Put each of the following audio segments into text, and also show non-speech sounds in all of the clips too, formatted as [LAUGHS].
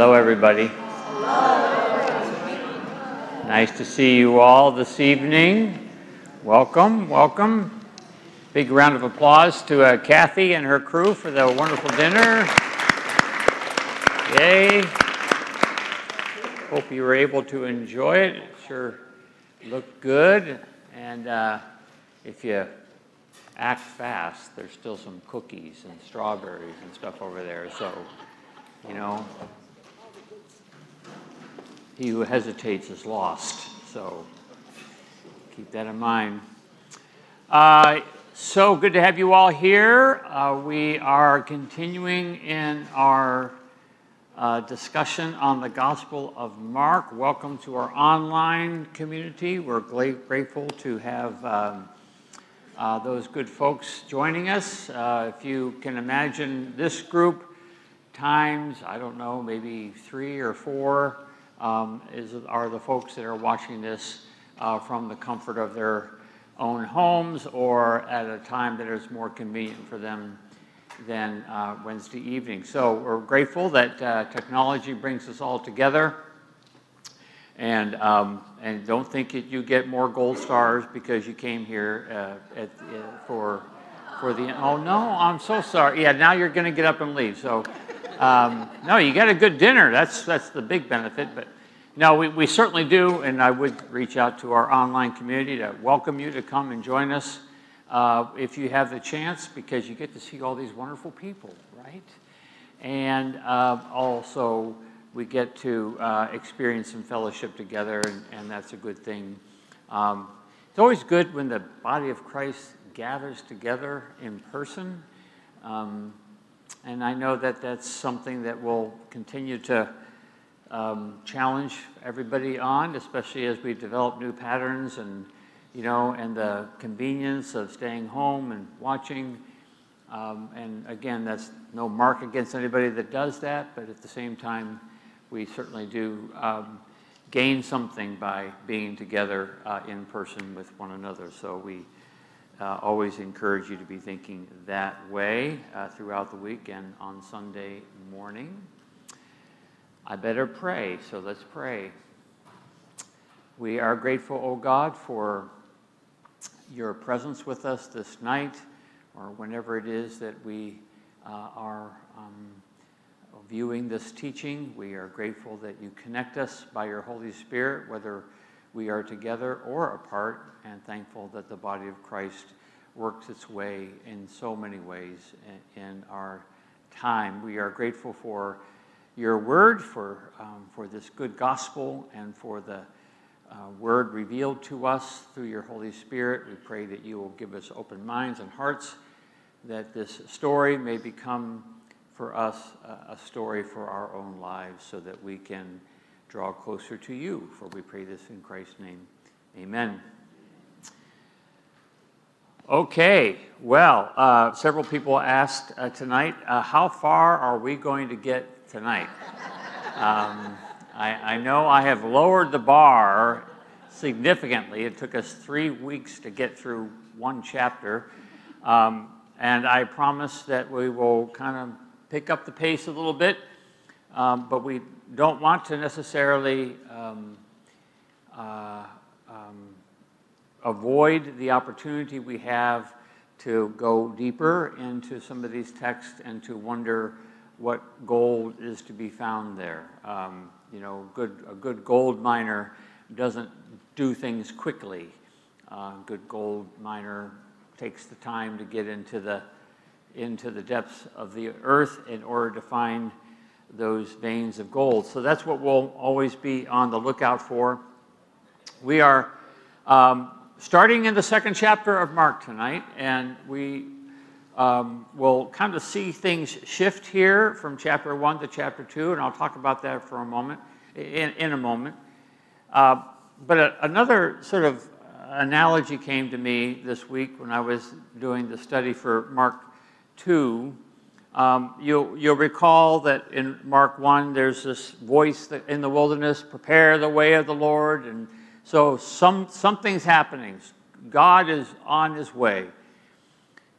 Hello, everybody. Nice to see you all this evening. Welcome, welcome. Big round of applause to uh, Kathy and her crew for the wonderful dinner. Yay. Hope you were able to enjoy it. It sure looked good. And uh, if you act fast, there's still some cookies and strawberries and stuff over there. So, you know, he who hesitates is lost. So keep that in mind. Uh, so good to have you all here. Uh, we are continuing in our uh, discussion on the Gospel of Mark. Welcome to our online community. We're grateful to have um, uh, those good folks joining us. Uh, if you can imagine this group times, I don't know, maybe three or four um, is, are the folks that are watching this uh, from the comfort of their own homes or at a time that is more convenient for them than uh, Wednesday evening. So we're grateful that uh, technology brings us all together. And, um, and don't think that you get more gold stars because you came here uh, at, uh, for, for the, oh no, I'm so sorry. Yeah, now you're going to get up and leave. So um, no, you got a good dinner. That's, that's the big benefit. But no, we, we certainly do, and I would reach out to our online community to welcome you to come and join us uh, if you have the chance, because you get to see all these wonderful people, right? And uh, also, we get to uh, experience some fellowship together, and, and that's a good thing. Um, it's always good when the body of Christ gathers together in person. Um, and I know that that's something that will continue to um, challenge everybody on, especially as we develop new patterns and, you know, and the convenience of staying home and watching. Um, and again, that's no mark against anybody that does that, but at the same time, we certainly do um, gain something by being together uh, in person with one another. So we uh, always encourage you to be thinking that way uh, throughout the week and on Sunday morning. I better pray, so let's pray. We are grateful, O oh God, for your presence with us this night or whenever it is that we uh, are um, viewing this teaching. We are grateful that you connect us by your Holy Spirit, whether we are together or apart, and thankful that the body of Christ works its way in so many ways in our time. We are grateful for your word, for, um, for this good gospel, and for the uh, word revealed to us through your Holy Spirit. We pray that you will give us open minds and hearts, that this story may become for us a, a story for our own lives so that we can draw closer to you. For we pray this in Christ's name. Amen. Okay, well, uh, several people asked uh, tonight, uh, how far are we going to get tonight? [LAUGHS] Um, I, I, know I have lowered the bar significantly. It took us three weeks to get through one chapter. Um, and I promise that we will kind of pick up the pace a little bit, um, but we don't want to necessarily um, uh, um, avoid the opportunity we have to go deeper into some of these texts and to wonder what gold is to be found there. Um, you know, good, a good gold miner doesn't do things quickly. Uh, good gold miner takes the time to get into the into the depths of the earth in order to find those veins of gold. So that's what we'll always be on the lookout for. We are um, starting in the second chapter of Mark tonight, and we um, will kind of see things shift here from chapter one to chapter two, and I'll talk about that for a moment, in, in a moment. Uh, but a, another sort of analogy came to me this week when I was doing the study for Mark 2, um, you'll, you'll recall that in Mark 1, there's this voice in the wilderness, prepare the way of the Lord. And so some, something's happening. God is on his way.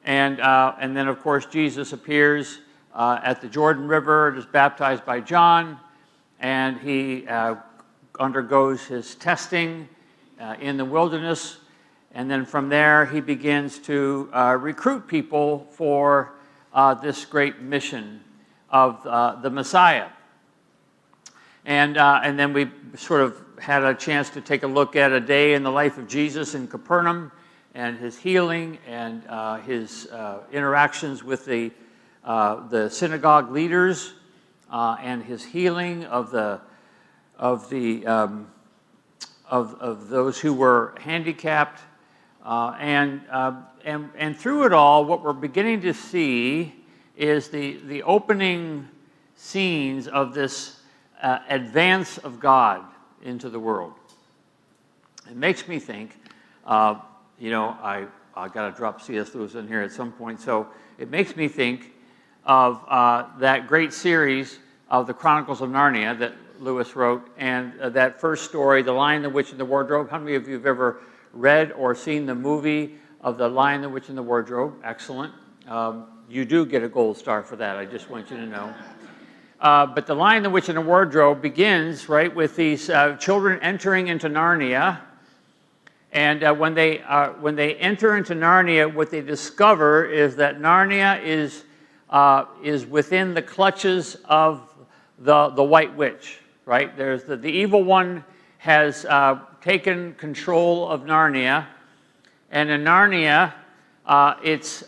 And, uh, and then, of course, Jesus appears uh, at the Jordan River is baptized by John. and he uh, undergoes his testing uh, in the wilderness. And then from there, he begins to uh, recruit people for uh, this great mission of uh, the Messiah. And, uh, and then we sort of had a chance to take a look at a day in the life of Jesus in Capernaum and his healing and uh, his uh, interactions with the, uh, the synagogue leaders and his healing of the, of, the, um, of, of those who were handicapped. And, and, and through it all, what we're beginning to see is the, the opening scenes of this uh, advance of God into the world. It makes me think, uh, you know, I, I got to drop C.S. Lewis in here at some point, so it makes me think of uh, that great series of the Chronicles of Narnia that Lewis wrote, and uh, that first story, The Lion, the Witch, and the Wardrobe. How many of you have ever read or seen the movie of The Lion, the Witch, and the Wardrobe? Excellent. Um, you do get a gold star for that, I just want you to know. Uh, but The Lion, the Witch, and the Wardrobe begins, right, with these uh, children entering into Narnia. And uh, when, they, uh, when they enter into Narnia, what they discover is that Narnia is, uh, is within the clutches of the, the White Witch, right? There's the, the evil one has uh, taken control of Narnia. And in Narnia, it's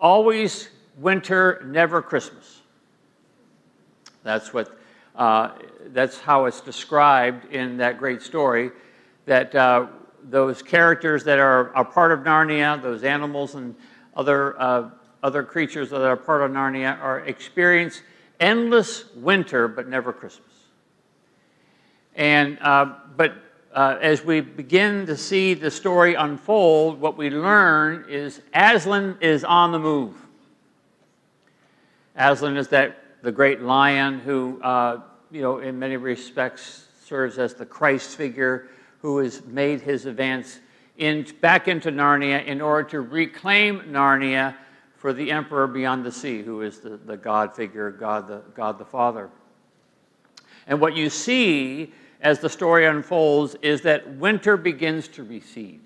always winter, never Christmas. That's, what, uh, that's how it's described in that great story, that uh, those characters that are a part of Narnia, those animals and other, uh, other creatures that are part of Narnia, are experience endless winter but never Christmas. And, uh, but uh, as we begin to see the story unfold, what we learn is Aslan is on the move. Aslan is that the great lion who, uh, you know, in many respects serves as the Christ figure who has made his advance in, back into Narnia in order to reclaim Narnia for the emperor beyond the sea, who is the, the God figure, God the, God the Father. And what you see as the story unfolds is that winter begins to recede.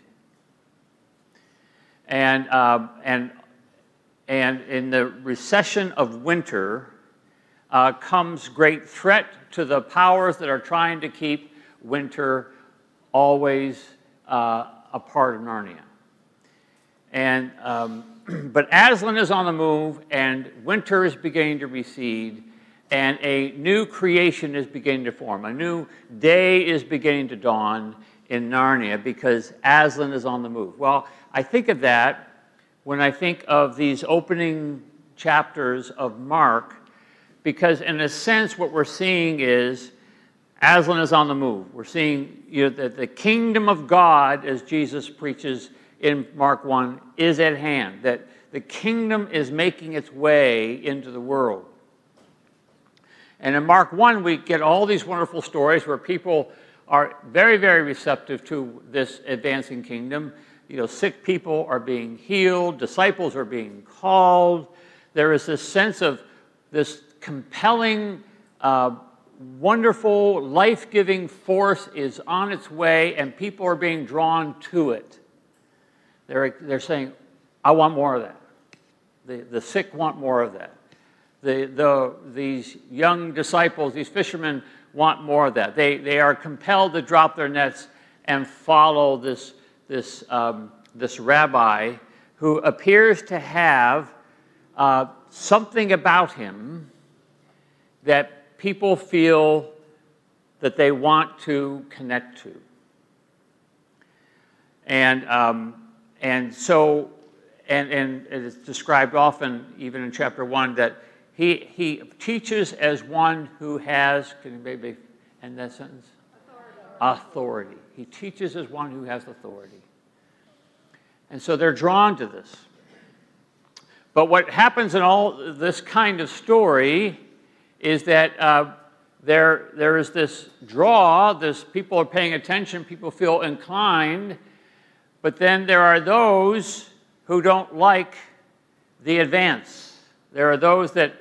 And, uh, and, and in the recession of winter, uh, comes great threat to the powers that are trying to keep winter always uh, a part of Narnia. And, um, [CLEARS THROAT] but Aslan is on the move, and winter is beginning to recede, and a new creation is beginning to form. A new day is beginning to dawn in Narnia because Aslan is on the move. Well, I think of that when I think of these opening chapters of Mark because in a sense what we're seeing is Aslan is on the move. We're seeing you know, that the kingdom of God, as Jesus preaches in Mark 1, is at hand, that the kingdom is making its way into the world. And in Mark 1, we get all these wonderful stories where people are very, very receptive to this advancing kingdom. You know, sick people are being healed, disciples are being called. There is this sense of this compelling, uh, wonderful, life giving force is on its way, and people are being drawn to it. They're, they're saying, I want more of that. The, the sick want more of that. The, the, these young disciples, these fishermen, want more of that. They, they are compelled to drop their nets and follow this, this, um, this rabbi who appears to have uh, something about him that people feel that they want to connect to. And, um, and so, and, and it's described often, even in chapter one, that he, he teaches as one who has, can you maybe end that sentence? Authority. authority. He teaches as one who has authority. And so they're drawn to this. But what happens in all this kind of story is that uh, there, there is this draw, this people are paying attention, people feel inclined, but then there are those who don't like the advance. There are those that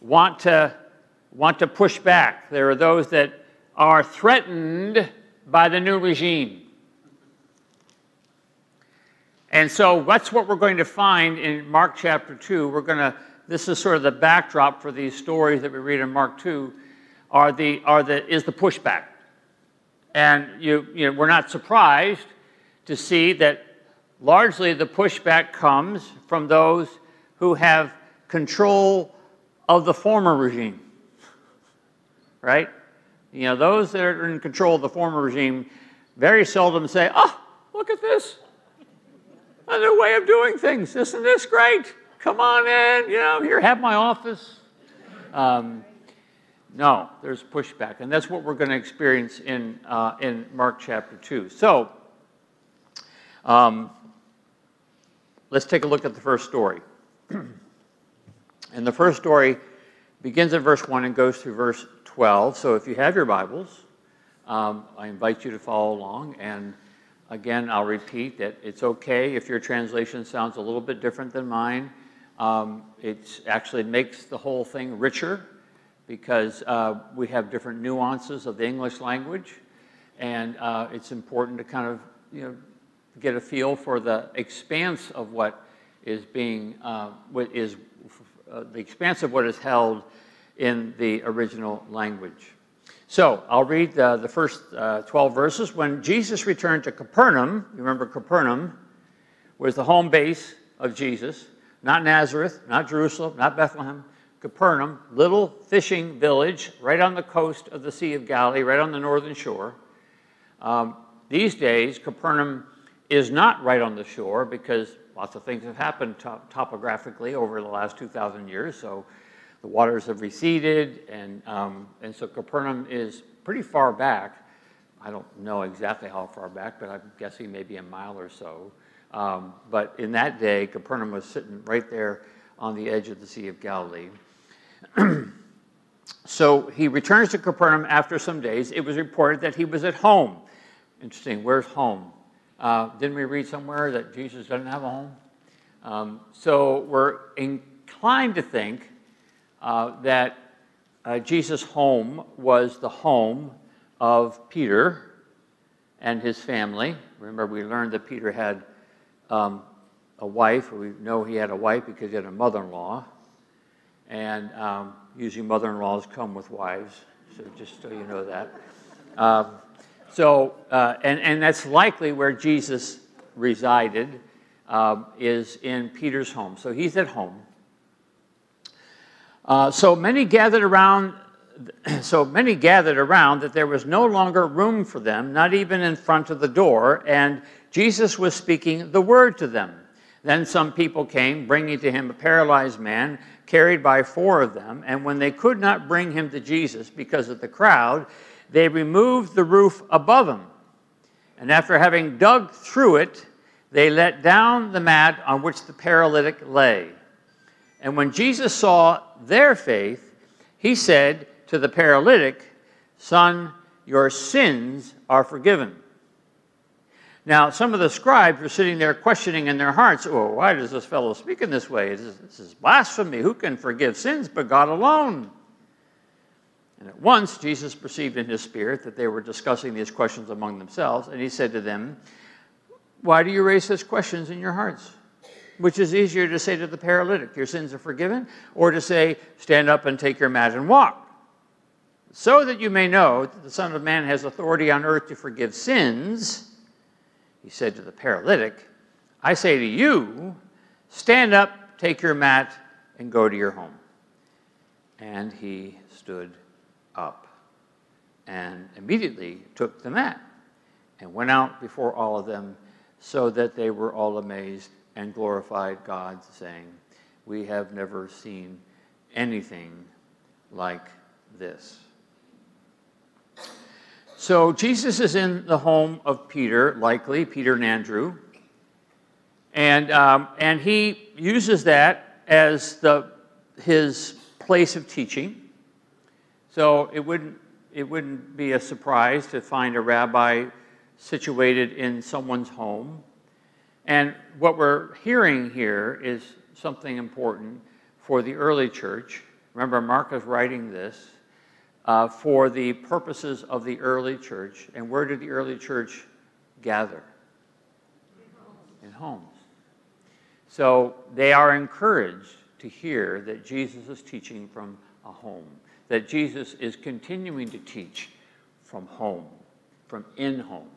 want to want to push back. There are those that are threatened by the new regime. And so that's what we're going to find in Mark chapter 2. We're going to, this is sort of the backdrop for these stories that we read in Mark 2, are the, are the, is the pushback. And you, you know, we're not surprised to see that largely the pushback comes from those who have control of the former regime. Right? You know, those that are in control of the former regime very seldom say, oh, look at this. A new way of doing things. Isn't this great? Come on in. You know, here, have my office. Um, no, there's pushback. And that's what we're going to experience in, uh, in Mark chapter 2. So, um, let's take a look at the first story. [CLEARS THROAT] and the first story begins in verse 1 and goes through verse 12. So if you have your Bibles, um, I invite you to follow along. And again, I'll repeat that it's okay if your translation sounds a little bit different than mine. Um, it actually makes the whole thing richer because uh, we have different nuances of the English language. And uh, it's important to kind of, you know, get a feel for the expanse of what is being, uh, what is uh, the expanse of what is held in the original language. So I'll read the, the first uh, 12 verses. When Jesus returned to Capernaum, you remember Capernaum was the home base of Jesus, not Nazareth, not Jerusalem, not Bethlehem, Capernaum, little fishing village right on the coast of the Sea of Galilee, right on the northern shore. Um, these days, Capernaum is not right on the shore because lots of things have happened top topographically over the last 2,000 years. So the waters have receded, and, um, and so Capernaum is pretty far back. I don't know exactly how far back, but I'm guessing maybe a mile or so. Um, but in that day, Capernaum was sitting right there on the edge of the Sea of Galilee. [CLEARS THROAT] so he returns to Capernaum after some days. It was reported that he was at home. Interesting, where's home? Uh, didn't we read somewhere that Jesus doesn't have a home? Um, so we're inclined to think uh, that uh, Jesus' home was the home of Peter and his family. Remember, we learned that Peter had um, a wife. We know he had a wife because he had a mother in law. And um, usually, mother in laws come with wives, so just so you know that. Um, so, uh, and, and that's likely where Jesus resided, uh, is in Peter's home. So he's at home. Uh, so many gathered around. [CLEARS THROAT] So many gathered around that there was no longer room for them, not even in front of the door, and Jesus was speaking the word to them. Then some people came, bringing to him a paralyzed man, carried by four of them, and when they could not bring him to Jesus because of the crowd, they removed the roof above him. And after having dug through it, they let down the mat on which the paralytic lay. And when Jesus saw their faith, he said to the paralytic, Son, your sins are forgiven. Now, some of the scribes were sitting there questioning in their hearts, Oh, why does this fellow speak in this way? This is blasphemy. Who can forgive sins but God alone? And at once Jesus perceived in his spirit that they were discussing these questions among themselves, and he said to them, Why do you raise such questions in your hearts? Which is easier to say to the paralytic, Your sins are forgiven, or to say, Stand up and take your mat and walk? So that you may know that the Son of Man has authority on earth to forgive sins, he said to the paralytic, I say to you, stand up, take your mat, and go to your home. And he stood and immediately took the mat and went out before all of them so that they were all amazed and glorified God, saying, We have never seen anything like this. So Jesus is in the home of Peter, likely, Peter and Andrew. And, um, and he uses that as the, his place of teaching. So it wouldn't, it wouldn't be a surprise to find a rabbi situated in someone's home. And what we're hearing here is something important for the early church. Remember, Mark is writing this uh, for the purposes of the early church. And where did the early church gather? In homes. So they are encouraged to hear that Jesus is teaching from a home, that Jesus is continuing to teach from home, from in homes.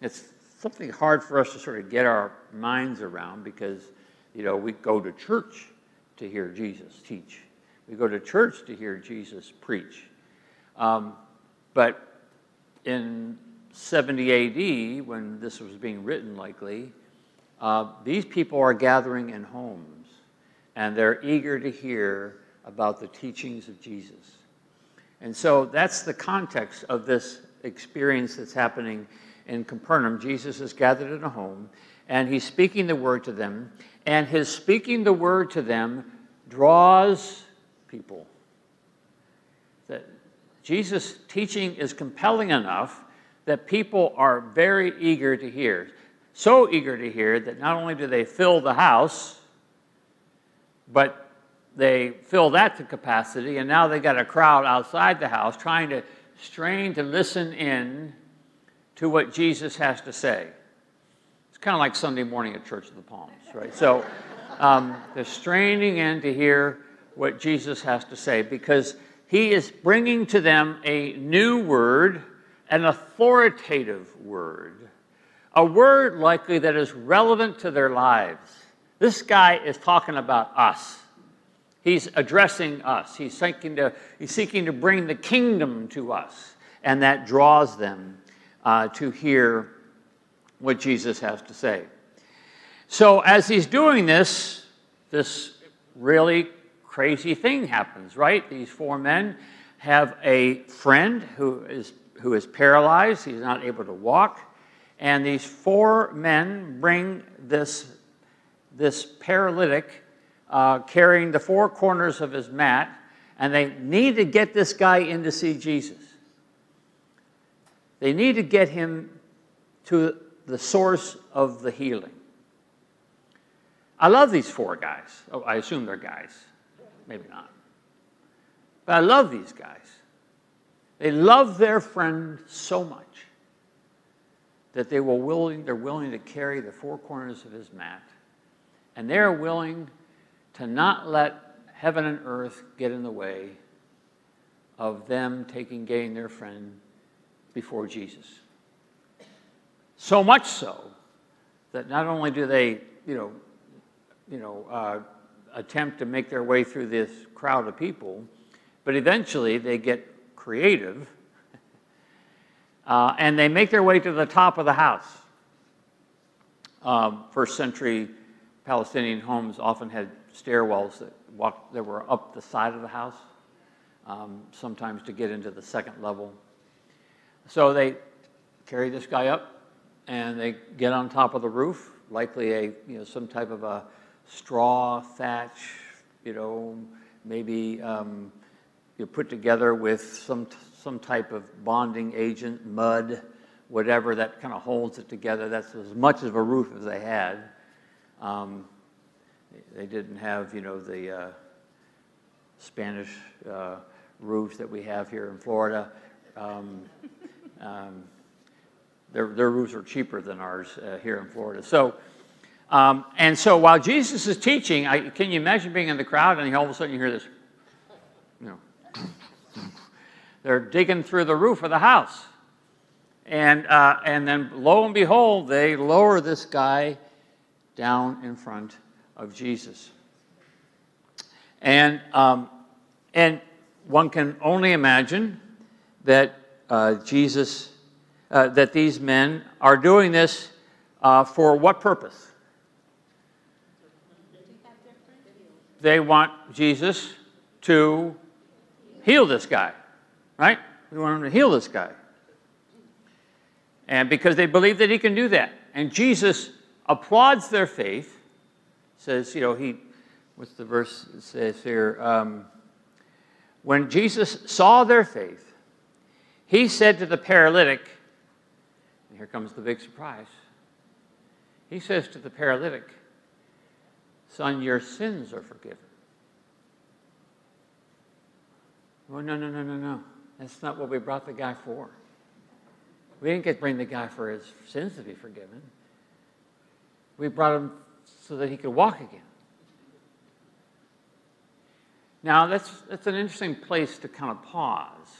It's something hard for us to sort of get our minds around because, you know, we go to church to hear Jesus teach. We go to church to hear Jesus preach. Um, but in 70 AD, when this was being written, likely, uh, these people are gathering in homes and they're eager to hear about the teachings of Jesus. And so that's the context of this experience that's happening in Capernaum. Jesus is gathered in a home and he's speaking the word to them, and his speaking the word to them draws people. That Jesus' teaching is compelling enough that people are very eager to hear. So eager to hear that not only do they fill the house, but they fill that to capacity, and now they got a crowd outside the house trying to strain to listen in to what Jesus has to say. It's kind of like Sunday morning at Church of the Palms, right? So um, they're straining in to hear what Jesus has to say because he is bringing to them a new word, an authoritative word, a word likely that is relevant to their lives. This guy is talking about us. He's addressing us. He's seeking to, he's seeking to bring the kingdom to us, and that draws them uh, to hear what Jesus has to say. So, as he's doing this, this really crazy thing happens, right? These four men have a friend who is, who is paralyzed, he's not able to walk, and these four men bring this, this paralytic uh, carrying the four corners of his mat, and they need to get this guy in to see Jesus. They need to get him to the source of the healing. I love these four guys. Oh, I assume they're guys. Maybe not. But I love these guys. They love their friend so much that they were willing, they're willing to carry the four corners of his mat. And they're willing to not let heaven and earth get in the way of them taking, gain their friend before Jesus. So much so that not only do they, you know, you know, uh, attempt to make their way through this crowd of people, but eventually they get creative [LAUGHS] uh, and they make their way to the top of the house. Um, first century Palestinian homes often had stairwells that, walked, that were up the side of the house, um, sometimes to get into the second level. So they carry this guy up and they get on top of the roof, likely a, you know, some type of a straw thatch, you know, maybe um, you put together with some, some type of bonding agent, mud, whatever that kind of holds it together. That's as much of a roof as they had. Um, they didn't have, you know, the uh, Spanish uh, roofs that we have here in Florida. Um, um, their, their roofs are cheaper than ours uh, here in Florida. So, um, and so while Jesus is teaching, I, can you imagine being in the crowd and all of a sudden you hear this, you know, [COUGHS] they're digging through the roof of the house. And, uh, and then lo and behold, they lower this guy down in front of Jesus. And, um, and one can only imagine that uh, Jesus, uh, that these men are doing this uh, for what purpose? They want Jesus to heal this guy, right? They want him to heal this guy. And because they believe that he can do that. And Jesus applauds their faith, says, you know, he, what's the verse says here? Um, when Jesus saw their faith, he said to the paralytic, and here comes the big surprise. He says to the paralytic, Son, your sins are forgiven. Well, no, no, no, no, no. That's not what we brought the guy for. We didn't get bring the guy for his sins to be forgiven. We brought him so that he could walk again. Now, that's, that's an interesting place to kind of pause,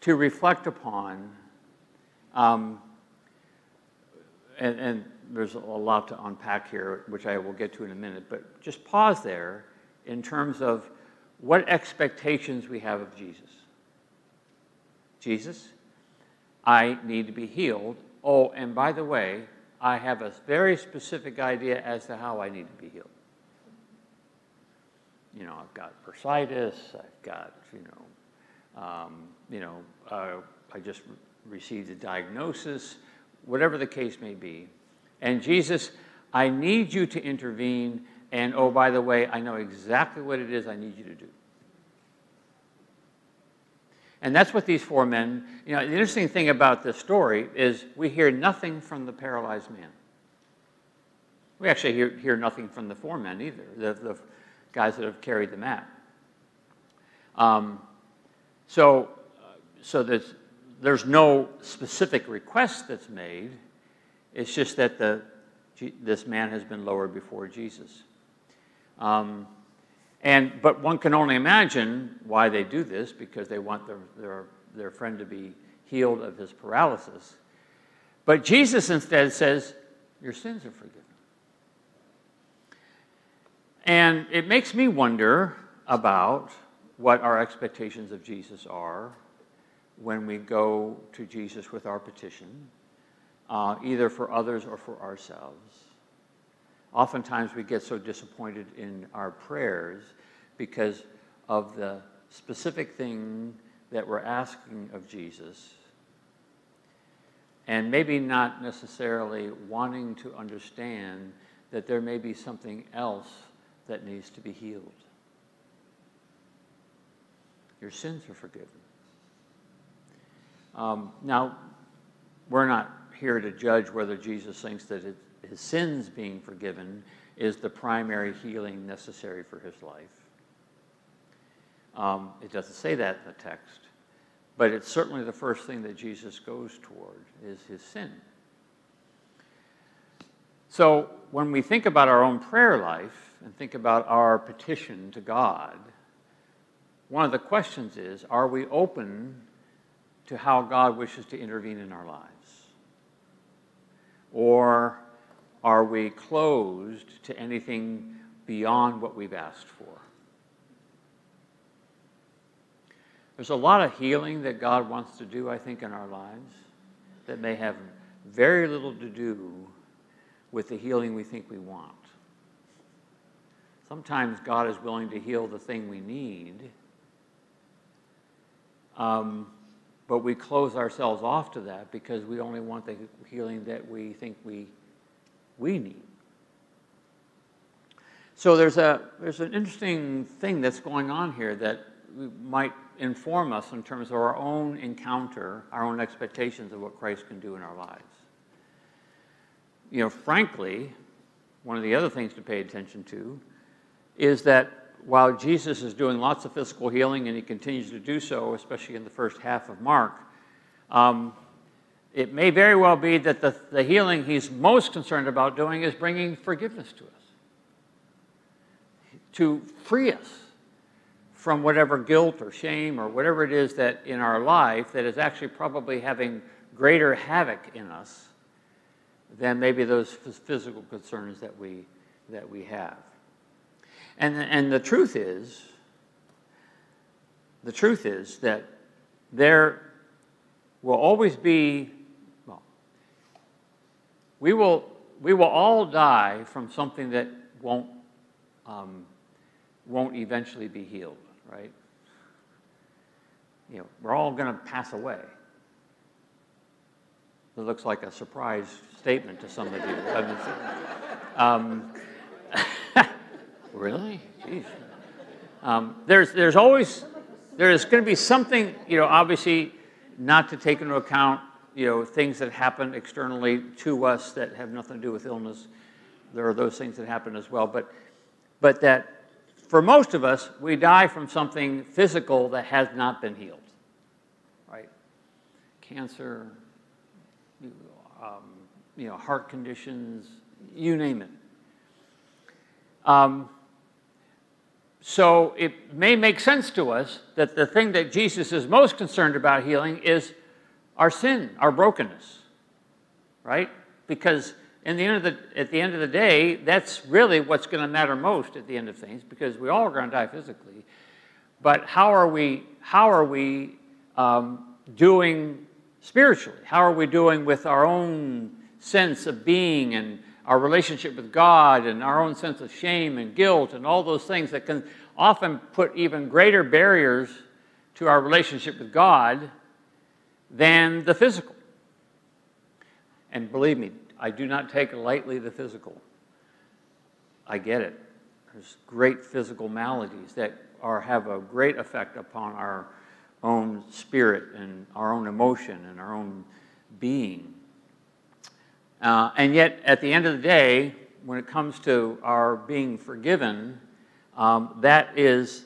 to reflect upon. Um, and, and there's a lot to unpack here, which I will get to in a minute, but just pause there in terms of what expectations we have of Jesus. Jesus, I need to be healed. Oh, and by the way, I have a very specific idea as to how I need to be healed. You know, I've got bursitis, I've got, you know, um, you know, uh, I just received a diagnosis, whatever the case may be. And Jesus, I need you to intervene. And oh, by the way, I know exactly what it is I need you to do. And that's what these four men, you know, the interesting thing about this story is we hear nothing from the paralyzed man. We actually hear, hear nothing from the four men either, the, the guys that have carried the mat. Um, so, so there's, there's no specific request that's made. It's just that the, this man has been lowered before Jesus. Um, and, but one can only imagine why they do this because they want their, their, their friend to be healed of his paralysis. But Jesus instead says, Your sins are forgiven. And it makes me wonder about what our expectations of Jesus are when we go to Jesus with our petition, uh, either for others or for ourselves. Oftentimes we get so disappointed in our prayers because of the specific thing that we're asking of Jesus, and maybe not necessarily wanting to understand that there may be something else that needs to be healed. Your sins are forgiven. Um, now, we're not here to judge whether Jesus thinks that it, his sins being forgiven is the primary healing necessary for his life. Um, it doesn't say that in the text, but it's certainly the first thing that Jesus goes toward is his sin. So when we think about our own prayer life and think about our petition to God, one of the questions is are we open to how God wishes to intervene in our lives? Or are we closed to anything beyond what we've asked for? There's a lot of healing that God wants to do, I think, in our lives that may have very little to do with the healing we think we want. Sometimes God is willing to heal the thing we need, um, but we close ourselves off to that because we only want the healing that we think we, we need. So there's, a, there's an interesting thing that's going on here that might inform us in terms of our own encounter, our own expectations of what Christ can do in our lives you know, frankly, one of the other things to pay attention to is that while Jesus is doing lots of physical healing and he continues to do so, especially in the first half of Mark, um, it may very well be that the, the healing he's most concerned about doing is bringing forgiveness to us, to free us from whatever guilt or shame or whatever it is that in our life that is actually probably having greater havoc in us than maybe those physical concerns that we, that we have. And, and the truth is, the truth is that there will always be, we will, we will all die from something that won't, um, won't eventually be healed, right? You know, we're all going to pass away. It looks like a surprise statement to some of you. [LAUGHS] um, [LAUGHS] really? Um, there's, there's always, there's going to be something, you know, obviously not to take into account, you know, things that happen externally to us that have nothing to do with illness. There are those things that happen as well. But, but that for most of us, we die from something physical that has not been healed, right? Cancer, um, you know, heart conditions, you name it. Um, so it may make sense to us that the thing that Jesus is most concerned about healing is our sin, our brokenness, right? Because in the end of the, at the end of the day, that's really what's going to matter most at the end of things, because we all are going to die physically. But how are we? How are we um, doing spiritually? How are we doing with our own sense of being and our relationship with God and our own sense of shame and guilt and all those things that can often put even greater barriers to our relationship with God than the physical. And believe me, I do not take lightly the physical. I get it. There's great physical maladies that are, have a great effect upon our own spirit and our own emotion and our own being. Uh, and yet, at the end of the day, when it comes to our being forgiven, um, that is,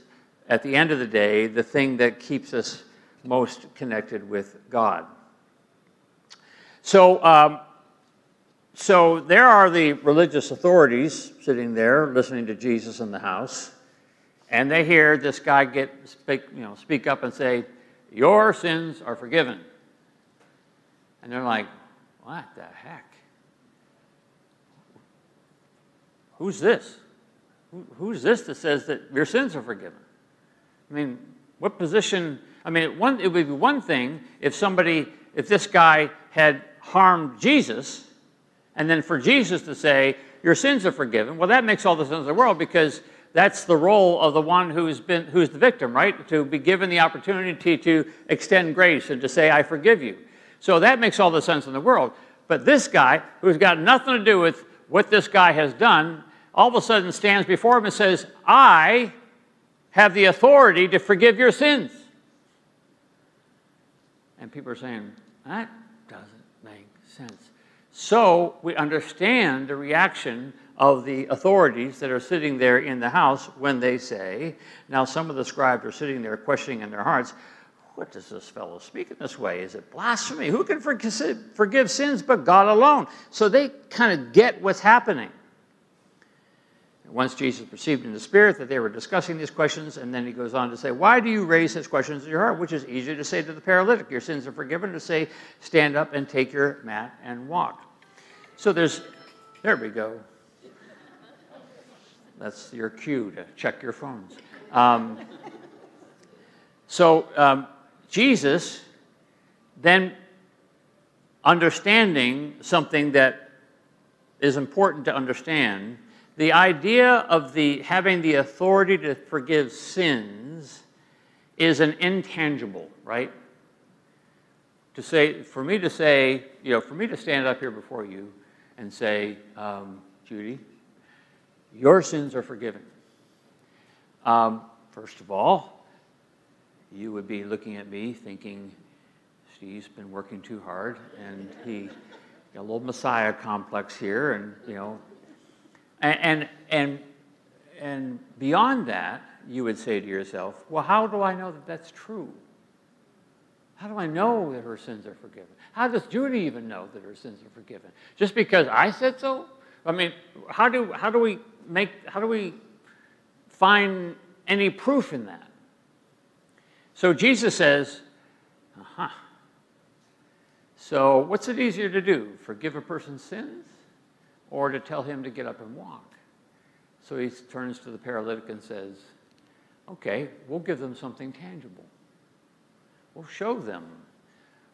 at the end of the day, the thing that keeps us most connected with God. So, um, so there are the religious authorities sitting there listening to Jesus in the house, and they hear this guy get speak, you know, speak up and say, "Your sins are forgiven," and they're like, "What the heck? Who's this? Who, who's this that says that your sins are forgiven?" I mean, what position? I mean, one, it would be one thing if somebody, if this guy had harmed Jesus, and then for Jesus to say, Your sins are forgiven, well, that makes all the sense in the world because that's the role of the one who's been who's the victim, right? To be given the opportunity to extend grace and to say, I forgive you. So that makes all the sense in the world. But this guy, who's got nothing to do with what this guy has done, all of a sudden stands before him and says, I have the authority to forgive your sins. And people are saying, that doesn't make sense. So we understand the reaction of the authorities that are sitting there in the house when they say, now some of the scribes are sitting there questioning in their hearts, what does this fellow speak in this way? Is it blasphemy? Who can forgive sins but God alone? So they kind of get what's happening. Once Jesus perceived in the spirit that they were discussing these questions, and then he goes on to say, Why do you raise such questions in your heart? Which is easier to say to the paralytic, Your sins are forgiven, to say, Stand up and take your mat and walk. So there's, there we go. That's your cue to check your phones. Um, so um, Jesus then understanding something that is important to understand the idea of the having the authority to forgive sins is an intangible, right? To say, for me to say, you know, for me to stand up here before you and say, um, Judy, your sins are forgiven. Um, first of all, you would be looking at me thinking, Steve's been working too hard and he got a little messiah complex here and, you know, and, and, and beyond that, you would say to yourself, well, how do I know that that's true? How do I know that her sins are forgiven? How does Judy even know that her sins are forgiven? Just because I said so? I mean, how do, how do we make, how do we find any proof in that? So Jesus says, uh-huh. So what's it easier to do? Forgive a person's sins or to tell him to get up and walk. So he turns to the paralytic and says, Okay, we'll give them something tangible. We'll show them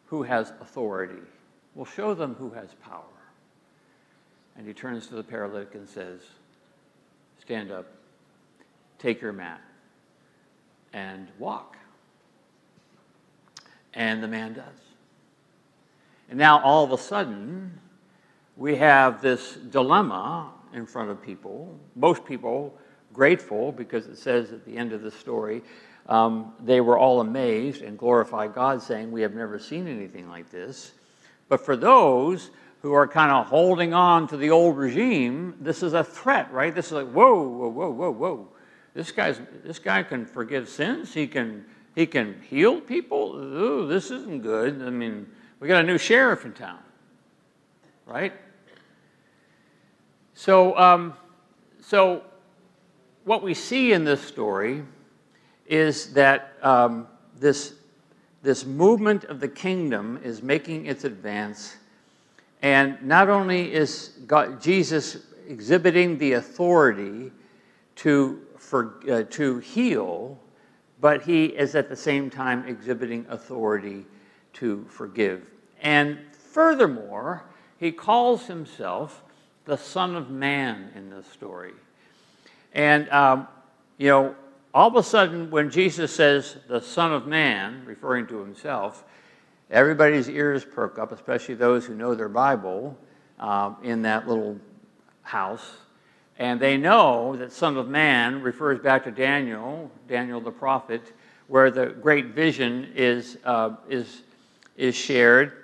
who has authority. We'll show them who has power. And he turns to the paralytic and says, Stand up, take your mat, and walk. And the man does. And now all of a sudden, we have this dilemma in front of people. Most people grateful because it says at the end of the story, um, they were all amazed and glorified God, saying, We have never seen anything like this. But for those who are kind of holding on to the old regime, this is a threat, right? This is like, whoa, whoa, whoa, whoa, whoa. this guy's this guy can forgive sins. He can he can heal people. Ooh, this isn't good. I mean, we got a new sheriff in town, right? So, um, so what we see in this story is that um, this this movement of the kingdom is making its advance, and not only is God, Jesus exhibiting the authority to for, uh, to heal, but he is at the same time exhibiting authority to forgive. And furthermore, he calls himself the Son of Man in this story. And, um, you know, all of a sudden, when Jesus says the Son of Man, referring to himself, everybody's ears perk up, especially those who know their Bible um, in that little house. And they know that Son of Man refers back to Daniel, Daniel the prophet, where the great vision is, uh, is, is shared,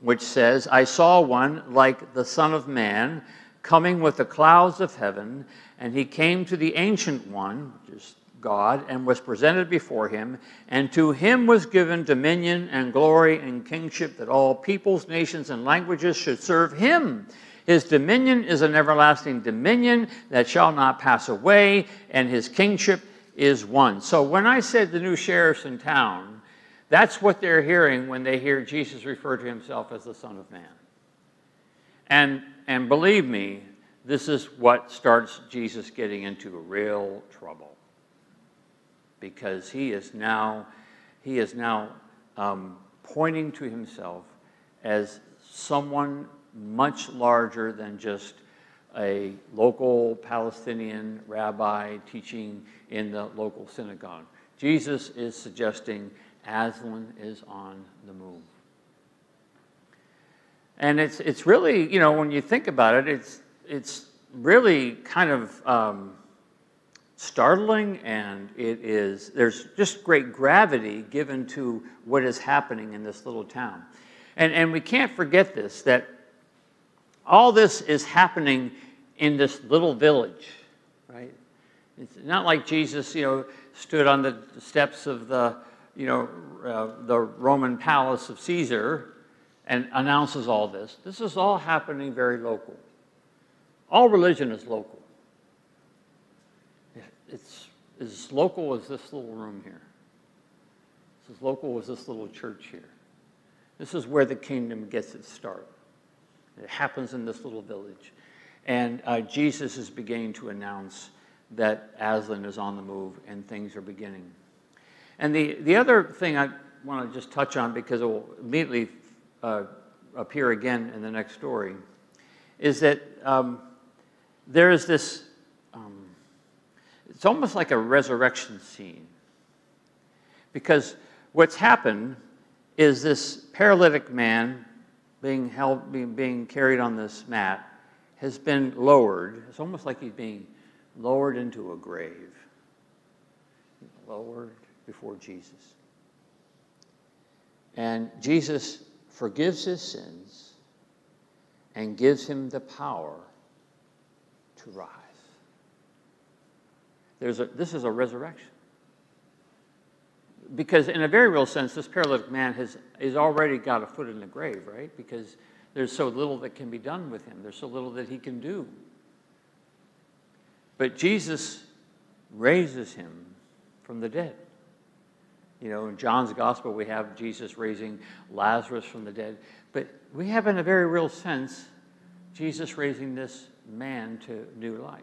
which says, I saw one like the Son of Man coming with the clouds of heaven, and he came to the Ancient One, which is God, and was presented before him, and to him was given dominion and glory and kingship that all peoples, nations, and languages should serve him. His dominion is an everlasting dominion that shall not pass away, and his kingship is one. So when I said the new sheriff's in town, that's what they're hearing when they hear Jesus refer to himself as the Son of Man. And, and believe me, this is what starts Jesus getting into real trouble. Because he is now, he is now um, pointing to himself as someone much larger than just a local Palestinian rabbi teaching in the local synagogue. Jesus is suggesting Aslan is on the move. And it's, it's really, you know, when you think about it, it's, it's really kind of um, startling and it is, there's just great gravity given to what is happening in this little town. And, and we can't forget this, that all this is happening in this little village, right? It's not like Jesus, you know, stood on the steps of the, you know, uh, the Roman palace of Caesar and announces all this. This is all happening very local. All religion is local. It's as local as this little room here. It's as local as this little church here. This is where the kingdom gets its start. It happens in this little village. And uh, Jesus is beginning to announce that Aslan is on the move and things are beginning. And the, the other thing I want to just touch on, because it will immediately uh, appear again in the next story, is that um, there is this, um, it's almost like a resurrection scene. Because what's happened is this paralytic man being held, being, being carried on this mat, has been lowered. It's almost like he's being lowered into a grave, lowered before Jesus. And Jesus forgives his sins and gives him the power to rise. There's a, this is a resurrection because in a very real sense, this paralytic man has, has already got a foot in the grave, right? Because there's so little that can be done with him. There's so little that he can do. But Jesus raises him from the dead. You know, in John's gospel, we have Jesus raising Lazarus from the dead. But we have, in a very real sense, Jesus raising this man to new life.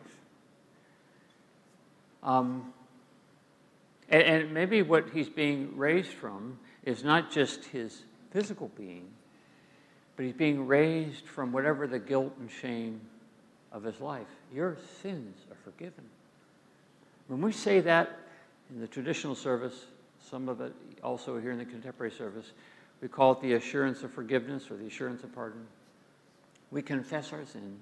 Um, and, and maybe what he's being raised from is not just his physical being, but he's being raised from whatever the guilt and shame of his life. Your sins are forgiven. When we say that in the traditional service, some of it also here in the contemporary service, we call it the assurance of forgiveness or the assurance of pardon. We confess our sin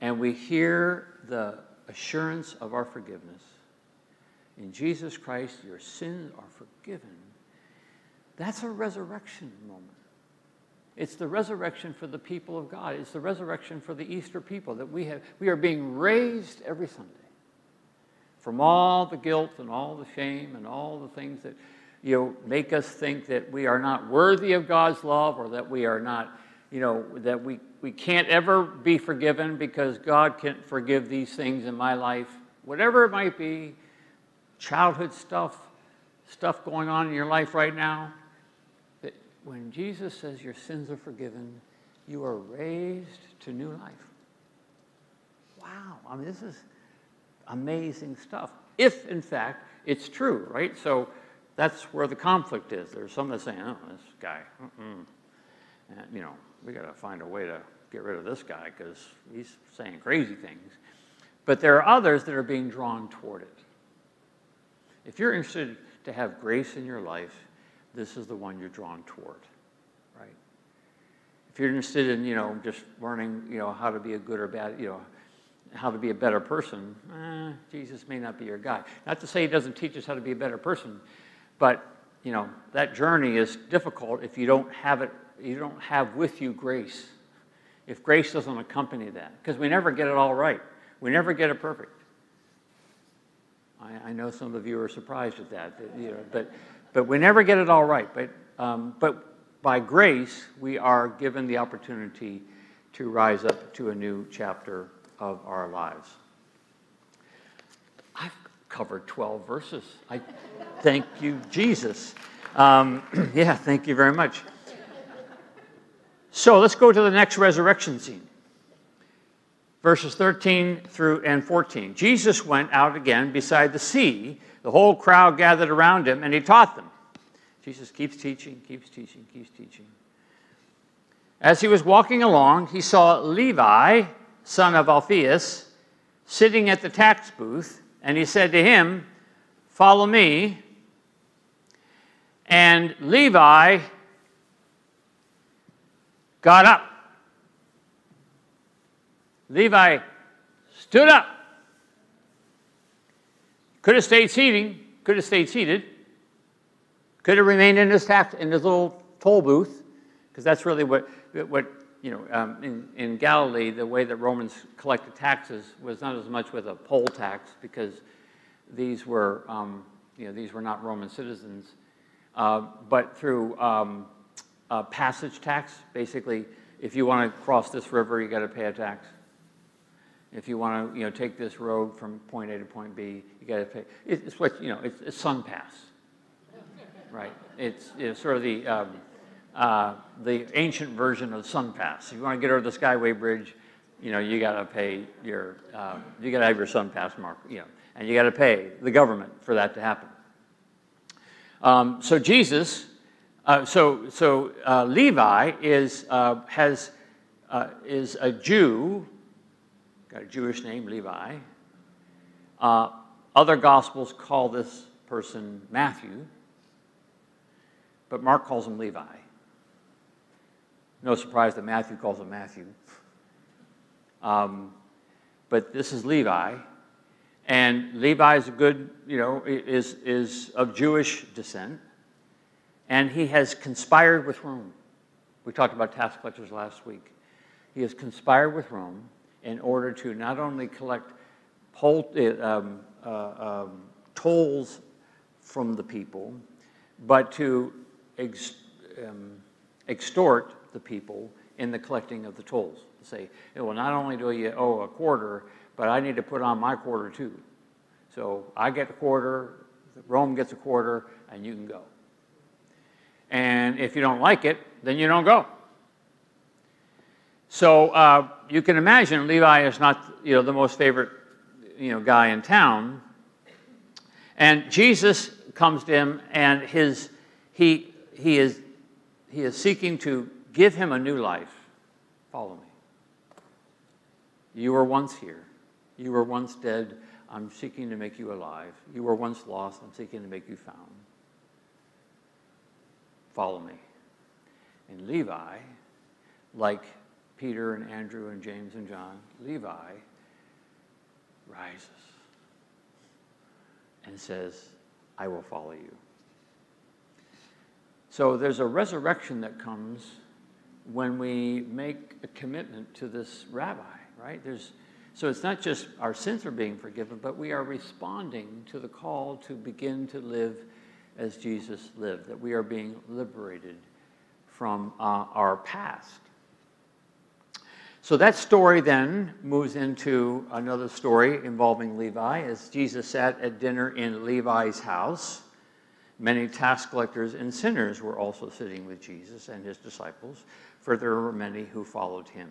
and we hear the assurance of our forgiveness in Jesus Christ, your sins are forgiven. That's a resurrection moment. It's the resurrection for the people of God. It's the resurrection for the Easter people that we have. We are being raised every Sunday from all the guilt and all the shame and all the things that you know make us think that we are not worthy of God's love or that we are not you know that we we can't ever be forgiven because God can't forgive these things in my life. Whatever it might be childhood stuff stuff going on in your life right now that when Jesus says your sins are forgiven you are raised to new life. Wow. I mean this is amazing stuff. If, in fact, it's true, right? So that's where the conflict is. There's some that say, oh, this guy, and, you know, we got to find a way to get rid of this guy because he's saying crazy things. But there are others that are being drawn toward it. If you're interested to have grace in your life, this is the one you're drawn toward, right? If you're interested in, you know, just learning, you know, how to be a good or bad, you know, how to be a better person, eh, Jesus may not be your guy. Not to say he doesn't teach us how to be a better person, but you know that journey is difficult if you don't have it. You don't have with you grace. If grace doesn't accompany that, because we never get it all right. We never get it perfect. I, I know some of you are surprised at that, that, you know, but but we never get it all right. But um, but by grace, we are given the opportunity to rise up to a new chapter of our lives. I've covered 12 verses. I thank you, Jesus. Um, [CLEARS THROAT] yeah, thank you very much. So let's go to the next resurrection scene. Verses 13 through and 14. Jesus went out again beside the sea. The whole crowd gathered around him, and he taught them. Jesus keeps teaching, keeps teaching, keeps teaching. As he was walking along, he saw Levi, son of Alphaeus, sitting at the tax booth, and he said to him, Follow me. And Levi got up. Levi stood up. Could have stayed seating, could have stayed seated, could have remained in his tax in his little toll booth, because that's really what, what you know, um, in, in Galilee, the way that Romans collected taxes was not as much with a poll tax because these were, um, you know, these were not Roman citizens, uh, but through um, passage tax. Basically, if you want to cross this river, you got to pay a tax. If you want to, you know, take this road from point A to point B, you got to pay. It's what you know. It's, it's SunPass, right? It's, it's sort of the um, uh, the ancient version of SunPass. If you want to get over the Skyway Bridge, you know, you got to pay your, uh, you got to have your SunPass mark, you know, and you got to pay the government for that to happen. Um, so Jesus, uh, so so uh, Levi is uh, has uh, is a Jew, got a Jewish name, Levi. other gospels call this person Matthew, but Mark calls him Levi. No surprise that Matthew calls him Matthew. Um, but this is Levi. And Levi is a good, you know, is, is of Jewish descent. And he has conspired with Rome. We talked about tax collectors last week. He has conspired with Rome in order to not only collect poll, um, uh, um, tolls from the people, but to ex, um, extort the people in the collecting of the tolls. Say, well, not only do you owe a quarter, but I need to put on my quarter too. So I get a quarter, Rome gets a quarter, and you can go. And if you don't like it, then you don't go. So uh, you can imagine Levi is not you know, the most favorite you know, guy in town. And Jesus comes to him, and his, he, he, is, he is seeking to Give him a new life. Follow me. You were once here. You were once dead. I'm seeking to make you alive. You were once lost. I'm seeking to make you found. Follow me. And Levi, like Peter and Andrew and James and John, Levi rises and says, I will follow you. So there's a resurrection that comes when we make a commitment to this rabbi, right? There's, So it's not just our sins are being forgiven, but we are responding to the call to begin to live as Jesus lived, that we are being liberated from uh, our past. So that story then moves into another story involving Levi as Jesus sat at dinner in Levi's house. Many tax collectors and sinners were also sitting with Jesus and his disciples, for there were many who followed him.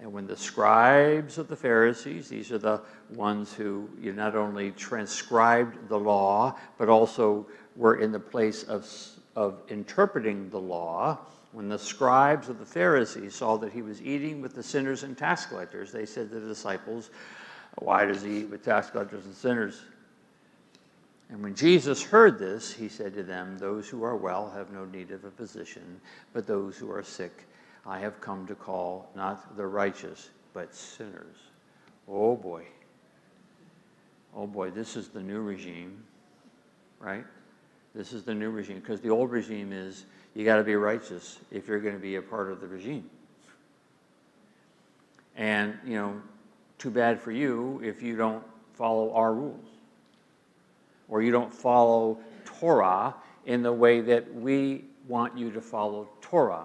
And when the scribes of the Pharisees, these are the ones who not only transcribed the law, but also were in the place of, of interpreting the law, when the scribes of the Pharisees saw that he was eating with the sinners and tax collectors, they said to the disciples, Why does he eat with tax collectors and sinners? And when Jesus heard this, he said to them, Those who are well have no need of a physician, but those who are sick. I have come to call not the righteous, but sinners. Oh boy. Oh boy, this is the new regime, right? This is the new regime because the old regime is you got to be righteous if you're going to be a part of the regime. And, you know, too bad for you if you don't follow our rules or you don't follow Torah in the way that we want you to follow Torah.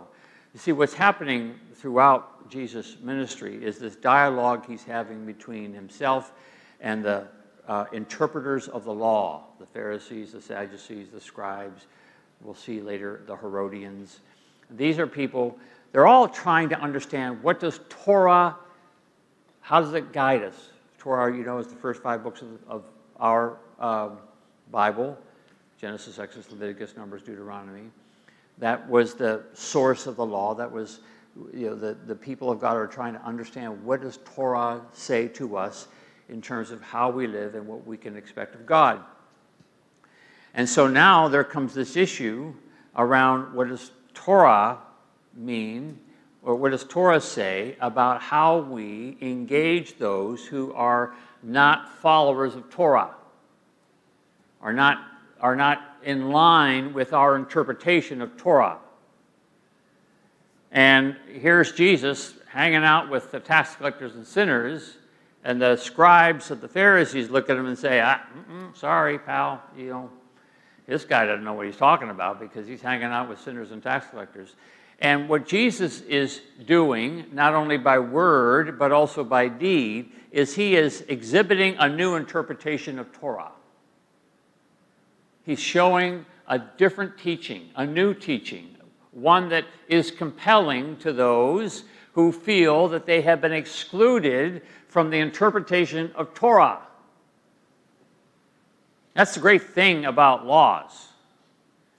You see, what's happening throughout Jesus' ministry is this dialogue he's having between himself and the uh, interpreters of the law the Pharisees, the Sadducees, the scribes. We'll see later the Herodians. These are people, they're all trying to understand what does Torah, how does it guide us? Torah, you know, is the first five books of, of our uh, Bible Genesis, Exodus, Leviticus, Numbers, Deuteronomy. That was the source of the law. That was, you know, the, the people of God are trying to understand what does Torah say to us in terms of how we live and what we can expect of God. And so now there comes this issue around what does Torah mean, or what does Torah say about how we engage those who are not followers of Torah, are not, are not in line with our interpretation of Torah. And here's Jesus hanging out with the tax collectors and sinners, and the scribes of the Pharisees look at him and say, ah, "Sorry, pal, you know, this guy doesn't know what he's talking about because he's hanging out with sinners and tax collectors." And what Jesus is doing, not only by word but also by deed, is he is exhibiting a new interpretation of Torah. He's showing a different teaching, a new teaching, one that is compelling to those who feel that they have been excluded from the interpretation of Torah. That's the great thing about laws.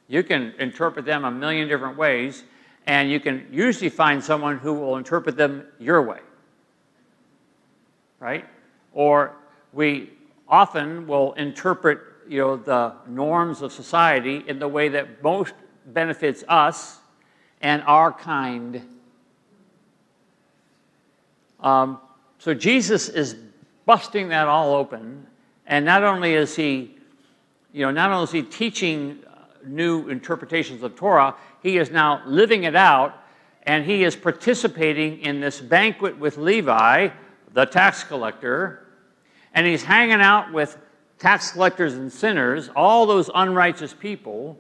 You can interpret them a million different ways, and you can usually find someone who will interpret them your way. Right? Or we often will interpret you know, the norms of society in the way that most benefits us and our kind. Um, so Jesus is busting that all open, and not only is he, you know, not only is he teaching new interpretations of Torah, he is now living it out, and he is participating in this banquet with Levi, the tax collector, and he's hanging out with tax collectors and sinners, all those unrighteous people.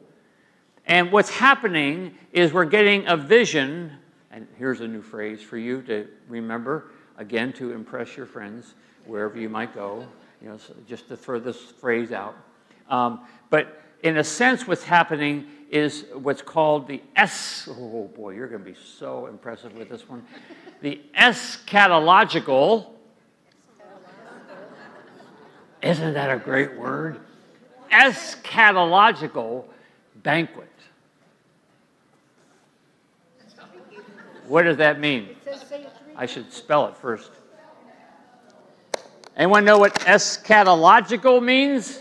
And what's happening is we're getting a vision, and here's a new phrase for you to remember, again, to impress your friends wherever you might go, you know, so just to throw this phrase out. Um, but in a sense, what's happening is what's called the S. Oh boy, you're going to be so impressive with this one. The eschatological isn't that a great word? Eschatological banquet. What does that mean? I should spell it first. Anyone know what eschatological means?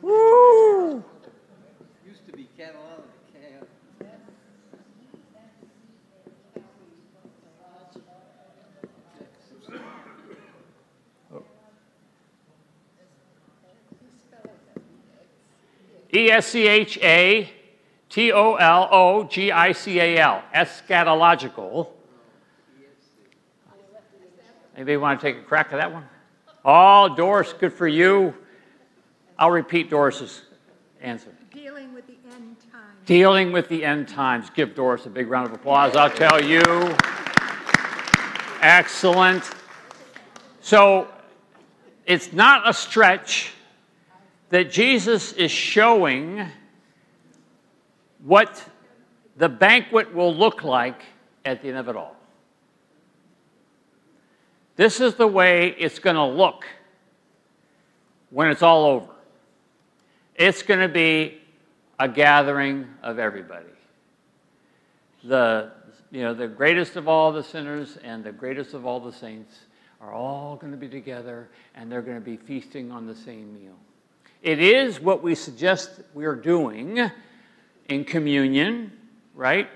Woo! E S C H A T O L O G I C A L, eschatological. Anybody want to take a crack at that one? Oh, Doris, good for you. I'll repeat Doris's answer. Dealing with the end times. Dealing with the end times. Give Doris a big round of applause, I'll tell you. Excellent. So it's not a stretch that Jesus is showing what the banquet will look like at the end of it all. This is the way it's going to look when it's all over. It's going to be a gathering of everybody. The, you know, the greatest of all the sinners and the greatest of all the saints are all going to be together and they're going to be feasting on the same meal. It is what we suggest we're doing in communion, right?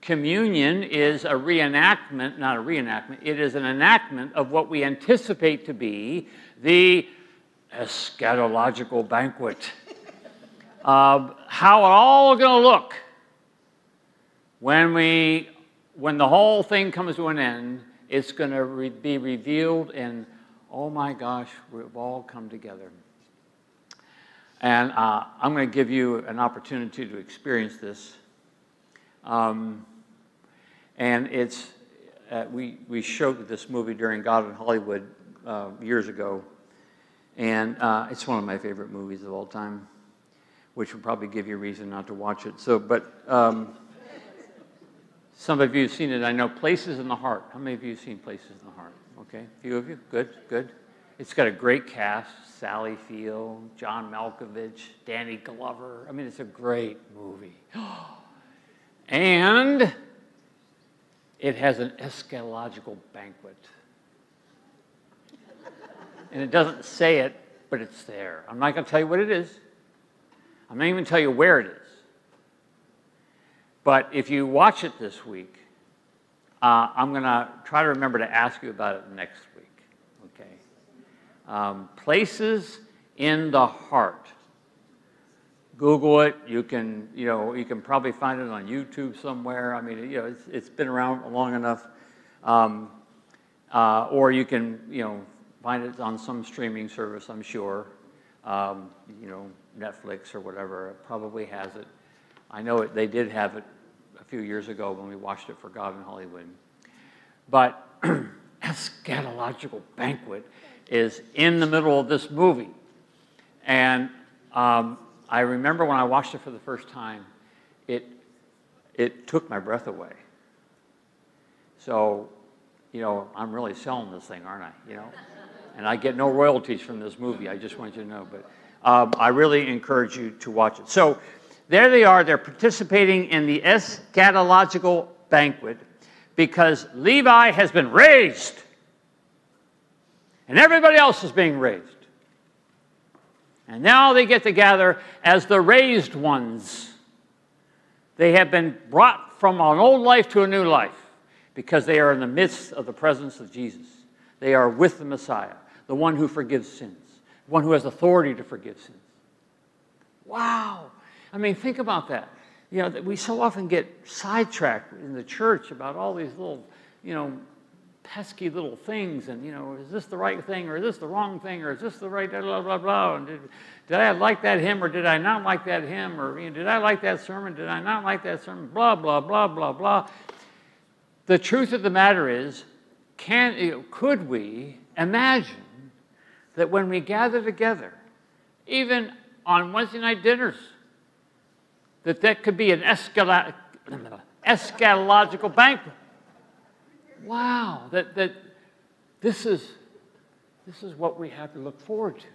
Communion is a reenactment, not a reenactment, it is an enactment of what we anticipate to be the eschatological banquet. Uh, how it all going to look when we when the whole thing comes to an end it's going to re- be revealed and oh my gosh we've all come together and uh, i'm going to give you an opportunity to experience this um, and it's uh, we, we showed this movie during god in hollywood uh, years ago and uh, it's one of my favorite movies of all time which would probably give you a reason not to watch it. So, but um, some of you have seen it. I know Places in the Heart. How many of you have seen Places in the Heart? Okay, a few of you. Good, good. It's got a great cast: Sally Field, John Malkovich, Danny Glover. I mean, it's a great movie. [GASPS] and it has an eschatological banquet. And it doesn't say it, but it's there. I'm not going to tell you what it is. I'm not even tell you where it is. But if you watch it this week, uh, I'm going to try to remember to ask you about it next. Um, places in the heart. Google it. You can, you know, you can probably find it on YouTube somewhere. I mean, you know, it's, it's been around long enough. Um, uh, or you can, you know, find it on some streaming service, I'm sure. Um, you know, Netflix or whatever probably has it. I know it, they did have it a few years ago when we watched it for God in Hollywood. But [CLEARS THROAT] eschatological banquet is in the middle of this movie. And um, I remember when I watched it for the first time, it, it took my breath away. So, you know, I'm really selling this thing, aren't I? You know? And I get no royalties from this movie, I just want you to know. But um, I really encourage you to watch it. So there they are. They're participating in the eschatological banquet because Levi has been raised and everybody else is being raised. And now they get together as the raised ones. They have been brought from an old life to a new life because they are in the midst of the presence of Jesus. They are with the Messiah, the one who forgives sins one who has authority to forgive sins. Wow. I mean, think about that. You know, we so often get sidetracked in the church about all these little, you know, pesky little things and, you know, is this the right thing or is this the wrong thing or is this the right, blah, blah, blah, blah. And did, did I like that hymn or did I not like that hymn or you know, did I like that sermon? Did I not like that sermon? Blah, blah, blah, blah, blah. The truth of the matter is, can, could we imagine that when we gather together, even on Wednesday night dinners, that that could be an eschatological banquet. Wow, that, that this, is, this is what we have to look forward to.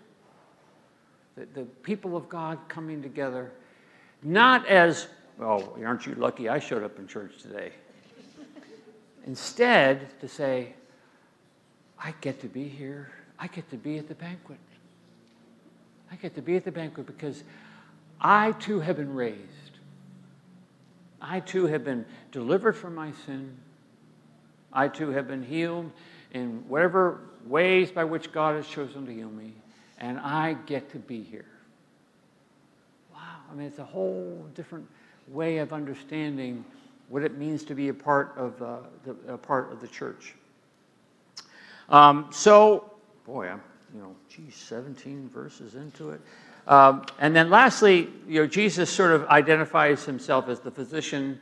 The, the people of God coming together, not as, well, aren't you lucky I showed up in church today? Instead, to say, I get to be here I get to be at the banquet. I get to be at the banquet because I too have been raised. I too have been delivered from my sin. I too have been healed in whatever ways by which God has chosen to heal me. And I get to be here. Wow. I mean, it's a whole different way of understanding what it means to be a part of, uh, the, a part of the church. Um, so, boy, I'm, you know, geez, 17 verses into it. Um, and then lastly, you know, Jesus sort of identifies himself as the physician,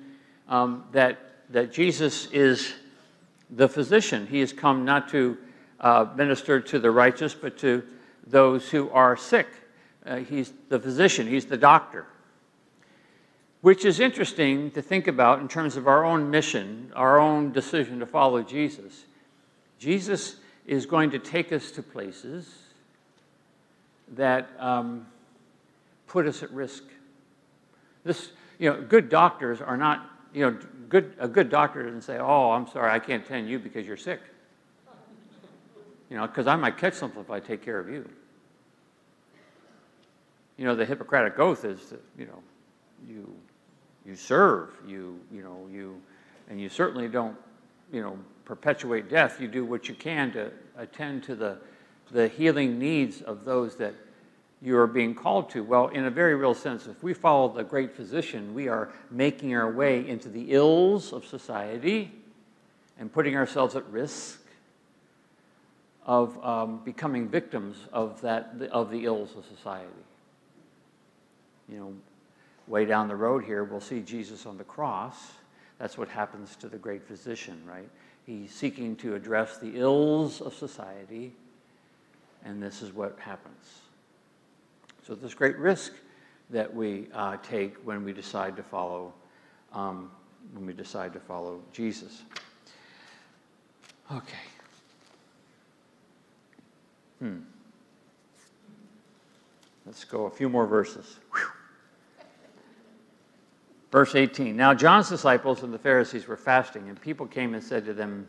um, that, that Jesus is the physician. He has come not to uh, minister to the righteous, but to those who are sick. Uh, he's the physician, he's the doctor. Which is interesting to think about in terms of our own mission, our own decision to follow Jesus. Jesus is going to take us to places that um, put us at risk. This, you know, good doctors are not, you know, good, a good doctor doesn't say, oh, I'm sorry, I can't tend you because you're sick. You know, because I might catch something if I take care of you. You know, the Hippocratic Oath is, that, you know, you, you serve, you, you know, you, and you certainly don't, you know, perpetuate death. You do what you can to attend to the, the healing needs of those that you are being called to? Well, in a very real sense, if we follow the great physician, we are making our way into the ills of society and putting ourselves at risk of um, becoming victims of, that, of the ills of society. You know, way down the road here, we'll see Jesus on the cross. That's what happens to the great physician, right? He's seeking to address the ills of society, and this is what happens. So there's great risk that we uh, take when we decide to follow, um, when we decide to follow Jesus. Okay. Hmm. Let's go a few more verses. Whew. Verse 18. Now John's disciples and the Pharisees were fasting, and people came and said to them,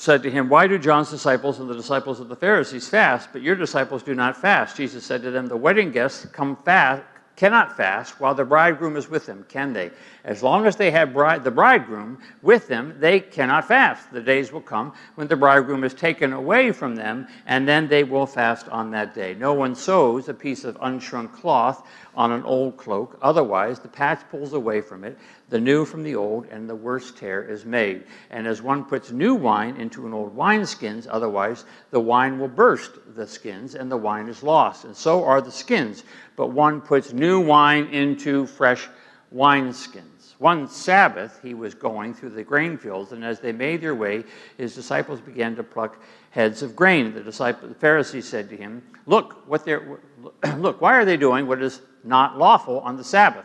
said to him, Why do John's disciples and the disciples of the Pharisees fast, but your disciples do not fast? Jesus said to them, The wedding guests come fast, cannot fast while the bridegroom is with them, can they? As long as they have bride, the bridegroom with them, they cannot fast. The days will come when the bridegroom is taken away from them, and then they will fast on that day. No one sews a piece of unshrunk cloth on an old cloak, otherwise, the patch pulls away from it, the new from the old, and the worse tear is made. And as one puts new wine into an old wineskins, otherwise, the wine will burst the skins, and the wine is lost. And so are the skins. But one puts new wine into fresh wineskins. One Sabbath, he was going through the grain fields, and as they made their way, his disciples began to pluck heads of grain. The, disciple, the Pharisees said to him, "Look, what they're [CLEARS THROAT] look. Why are they doing what is not lawful on the Sabbath?"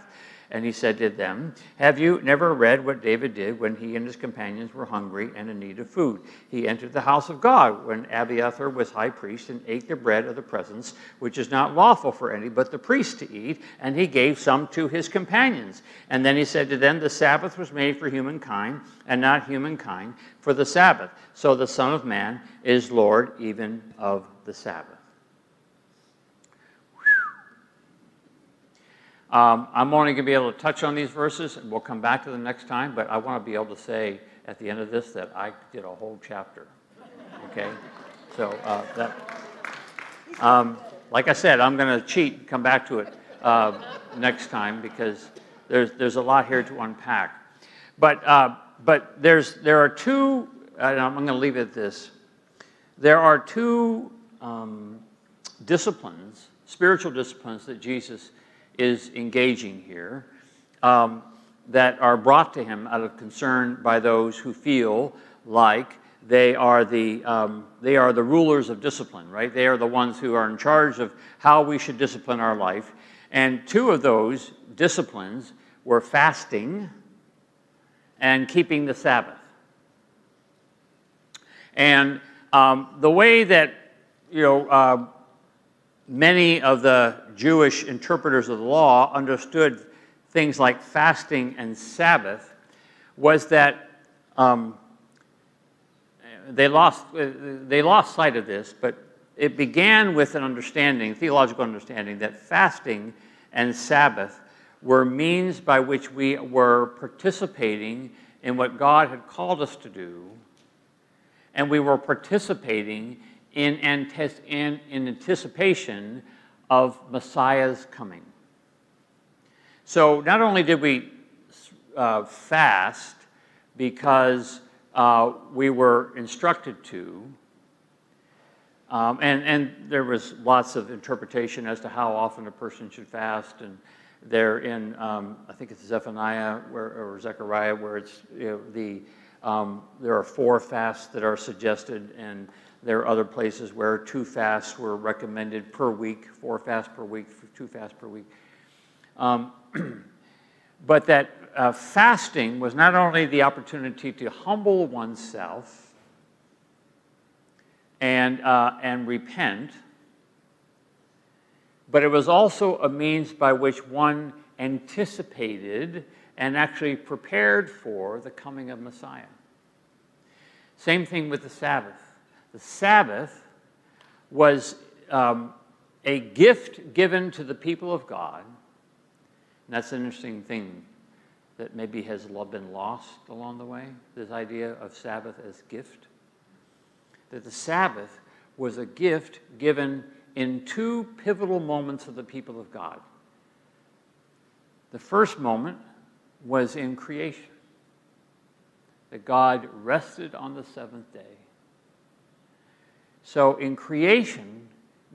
And he said to them, Have you never read what David did when he and his companions were hungry and in need of food? He entered the house of God when Abiathar was high priest and ate the bread of the presence, which is not lawful for any but the priest to eat, and he gave some to his companions. And then he said to them, The Sabbath was made for humankind, and not humankind for the Sabbath. So the Son of Man is Lord even of the Sabbath. Um, I'm only going to be able to touch on these verses, and we'll come back to them next time, but I want to be able to say at the end of this that I did a whole chapter. Okay? So, uh, that, um, like I said, I'm going to cheat and come back to it uh, next time because there's, there's a lot here to unpack. But, uh, but there's, there are two, and I'm going to leave it at this. There are two um, disciplines, spiritual disciplines, that Jesus is engaging here um, that are brought to him out of concern by those who feel like they are the um, they are the rulers of discipline right? They are the ones who are in charge of how we should discipline our life. And two of those disciplines were fasting and keeping the sabbath. And um, the way that you know uh, many of the Jewish interpreters of the law understood things like fasting and Sabbath was that um, they, lost, they lost sight of this, but it began with an understanding, theological understanding, that fasting and Sabbath were means by which we were participating in what God had called us to do, and we were participating in, in, in anticipation of Messiah's coming. So not only did we uh, fast because uh, we were instructed to. Um, and, and there was lots of interpretation as to how often a person should fast. And there in, um, I think it's Zephaniah where, or Zechariah, where it's you know, the, um, there are four fasts that are suggested, and there are other places where two fasts were recommended per week, four fasts per week, two fasts per week. Um, [CLEARS THROAT] but that uh, fasting was not only the opportunity to humble oneself and, uh, and repent, but it was also a means by which one anticipated and actually prepared for the coming of Messiah. Same thing with the Sabbath. The Sabbath was um, a gift given to the people of God. And that's an interesting thing that maybe has been lost along the way this idea of Sabbath as gift. That the Sabbath was a gift given in two pivotal moments of the people of God. The first moment was in creation, that God rested on the seventh day. So in creation,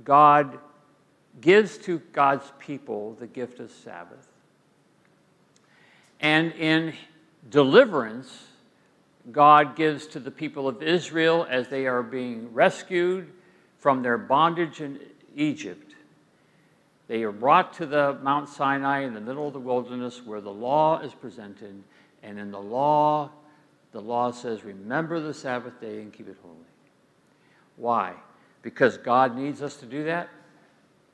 God gives to God's people the gift of Sabbath. And in deliverance, God gives to the people of Israel as they are being rescued from their bondage in Egypt. They are brought to the Mount Sinai in the middle of the wilderness where the law is presented. And in the law, the law says, Remember the Sabbath day and keep it holy. Why? Because God needs us to do that?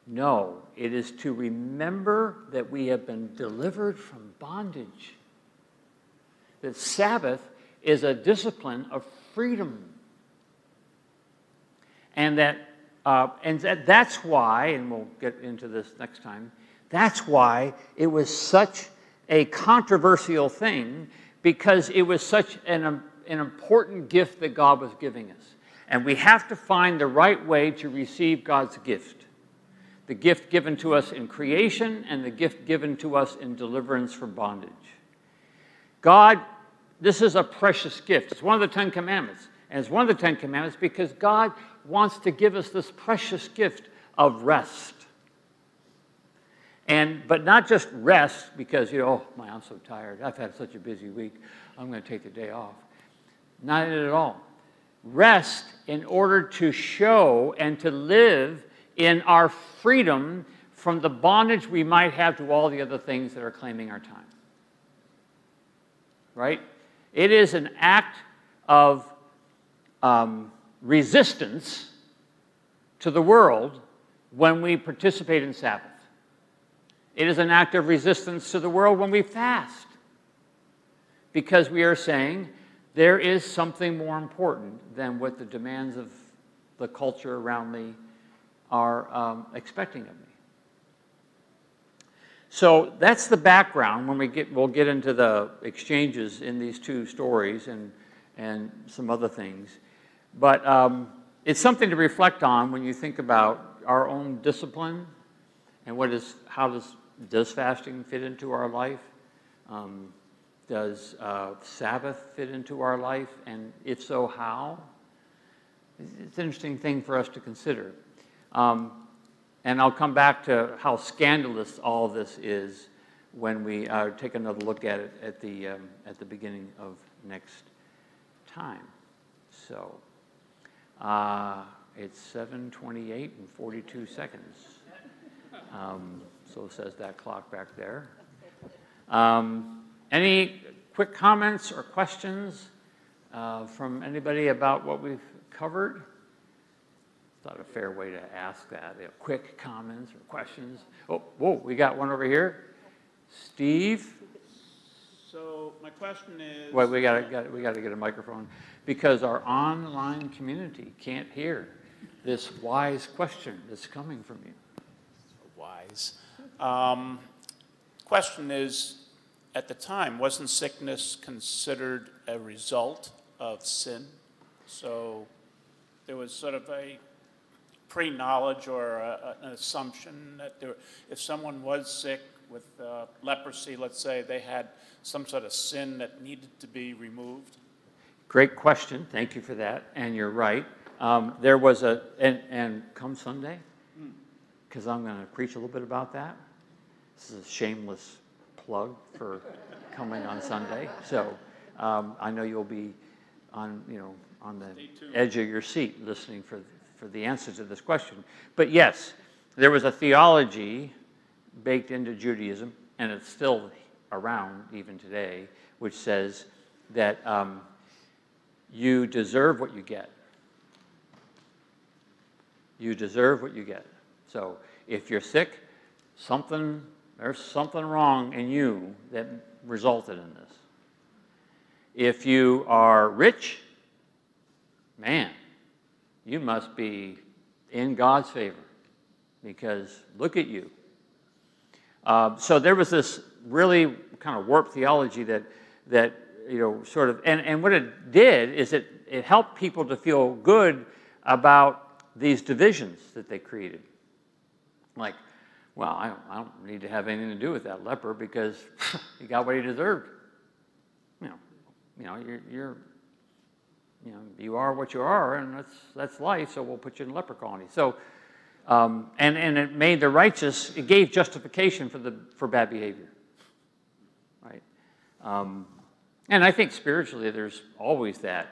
No, it is to remember that we have been delivered from bondage. That Sabbath is a discipline of freedom. And that, uh, and that that's why, and we'll get into this next time, that's why it was such a controversial thing because it was such an, an important gift that God was giving us. And we have to find the right way to receive God's gift the gift given to us in creation and the gift given to us in deliverance from bondage. God, this is a precious gift. It's one of the Ten Commandments. And it's one of the Ten Commandments because God wants to give us this precious gift of rest. And, but not just rest because, you know, oh, my, I'm so tired. I've had such a busy week. I'm going to take the day off. Not at all. Rest in order to show and to live in our freedom from the bondage we might have to all the other things that are claiming our time. Right? It is an act of um, resistance to the world when we participate in Sabbath. It is an act of resistance to the world when we fast. Because we are saying there is something more important than what the demands of the culture around me are um, expecting of me. So that's the background. When we get, we'll get into the exchanges in these two stories and, and some other things. But um, it's something to reflect on when you think about our own discipline and what is, how does, does fasting fit into our life? Um, does uh, Sabbath fit into our life? And if so, how? It's an interesting thing for us to consider. Um, and I'll come back to how scandalous all this is when we uh, take another look at it at the, um, at the beginning of next time. So uh, it's 7.28 and 42 seconds. Um, so says that clock back there. Um, any quick comments or questions uh, from anybody about what we've covered? thought a fair way to ask that. You know, quick comments or questions. Oh, whoa, we got one over here. Steve? So my question is. Wait, we got got we got to get a microphone because our online community can't hear this wise question that's coming from you. Wise. Um, question is, at the time, wasn't sickness considered a result of sin? So there was sort of a pre-knowledge or a, an assumption that there, if someone was sick with uh, leprosy, let's say, they had some sort of sin that needed to be removed? Great question. Thank you for that. And you're right. Um, there was a, and, and come Sunday, because I'm going to preach a little bit about that. This is a shameless plug for coming on Sunday. So um, I know you'll be on, you know, on the edge of your seat listening for, for the answer to this question. But yes, there was a theology baked into Judaism, and it's still around even today, which says that um, you deserve what you get. You deserve what you get. So if you're sick, something there's something wrong in you that resulted in this. If you are rich, man, you must be in God's favor because look at you. Uh, so there was this really kind of warped theology that, that you know, sort of, and, and what it did is it, it helped people to feel good about these divisions that they created. Like, well, I don't, I don't need to have anything to do with that leper because [LAUGHS] he got what he deserved. You know, you know, you're, you're, you know, you are what you are, and that's that's life. So we'll put you in leper colony. So, um, and and it made the righteous. It gave justification for the for bad behavior. Right. Um, and I think spiritually, there's always that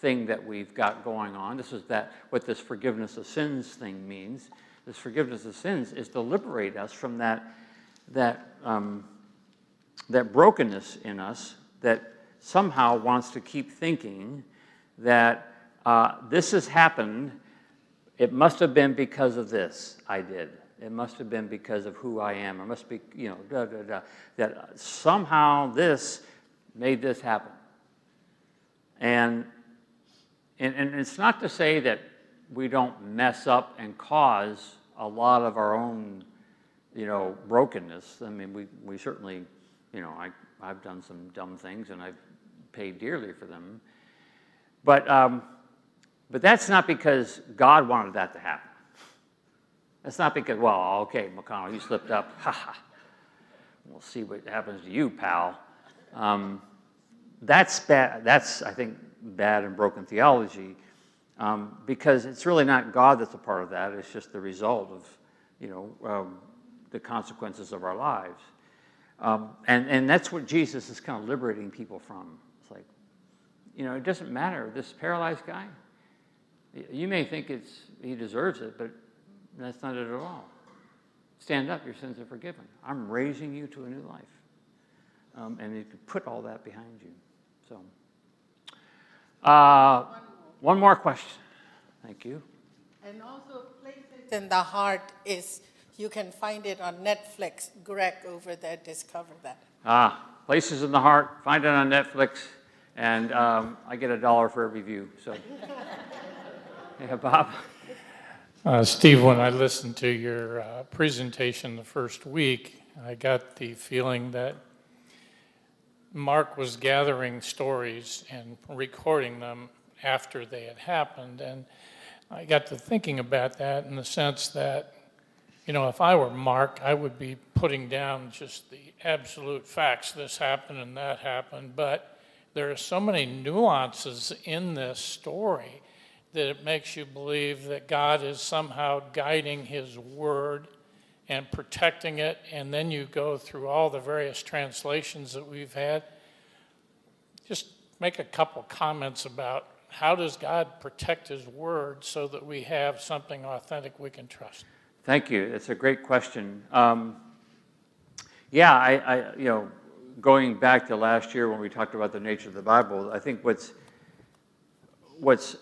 thing that we've got going on. This is that what this forgiveness of sins thing means this forgiveness of sins is to liberate us from that, that, um, that brokenness in us that somehow wants to keep thinking that uh, this has happened. It must have been because of this I did. It must have been because of who I am. It must be, you know, da, da, da, that somehow this made this happen. And, and, and it's not to say that we don't mess up and cause a lot of our own, you know, brokenness. I mean, we, we certainly, you know, I, I've done some dumb things and I've paid dearly for them. But, um, but that's not because God wanted that to happen. That's not because, well, okay, McConnell, you slipped up. Ha ha. We'll see what happens to you, pal. Um, that's bad. That's, I think, bad and broken theology um, because it's really not God that's a part of that. It's just the result of, you know, um, the consequences of our lives. Um, and, and that's what Jesus is kind of liberating people from. It's like, you know, it doesn't matter. This paralyzed guy, you may think it's, he deserves it, but that's not it at all. Stand up, your sins are forgiven. I'm raising you to a new life. Um, and you can put all that behind you. So, uh, one more question. Thank you. And also, Places in the Heart is, you can find it on Netflix. Greg over there discovered that. Ah, Places in the Heart. Find it on Netflix. And um, I get a dollar for every view. So, [LAUGHS] yeah, Bob. Uh, Steve, when I listened to your uh, presentation the first week, I got the feeling that Mark was gathering stories and recording them after they had happened. And I got to thinking about that in the sense that, you know, if I were Mark, I would be putting down just the absolute facts this happened and that happened. But there are so many nuances in this story that it makes you believe that God is somehow guiding his word and protecting it. And then you go through all the various translations that we've had. Just make a couple comments about how does God protect His Word so that we have something authentic we can trust? Thank you. It's a great question. Um, yeah, I, I, you know, going back to last year when we talked about the nature of the Bible, I think what's what's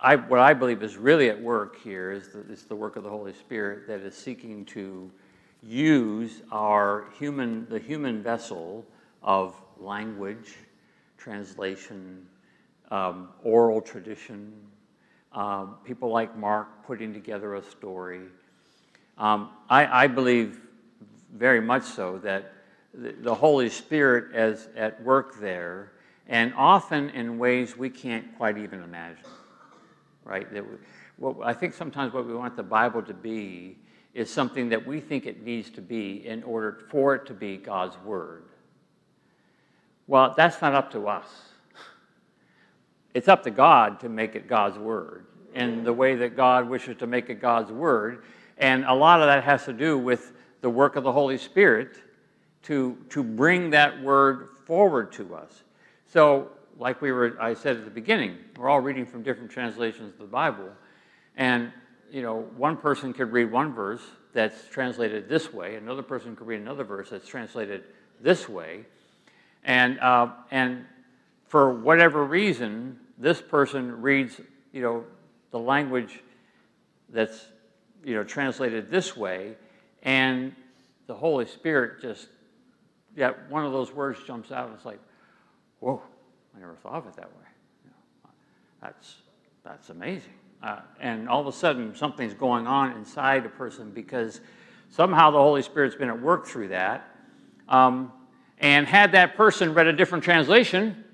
I, what I believe is really at work here is the, is the work of the Holy Spirit that is seeking to use our human, the human vessel of language, translation, um, oral tradition, um, people like Mark putting together a story. Um, I, I, believe very much so that the, Holy Spirit is at work there, and often in ways we can't quite even imagine. Right? That we, what, I think sometimes what we want the Bible to be is something that we think it needs to be in order for it to be God's Word. Well, that's not up to us. It's up to God to make it God's word in the way that God wishes to make it God's word. And a lot of that has to do with the work of the Holy Spirit to, to bring that word forward to us. So, like we were, I said at the beginning, we're all reading from different translations of the Bible. And, you know, one person could read one verse that's translated this way, another person could read another verse that's translated this way. And, uh, and for whatever reason, this person reads, you know, the language that's, you know, translated this way, and the Holy Spirit just, yeah, one of those words jumps out, it's like, whoa, I never thought of it that way. You know, that's, that's amazing. Uh, and all of a sudden, something's going on inside a person because somehow the Holy Spirit's been at work through that. Um, and had that person read a different translation,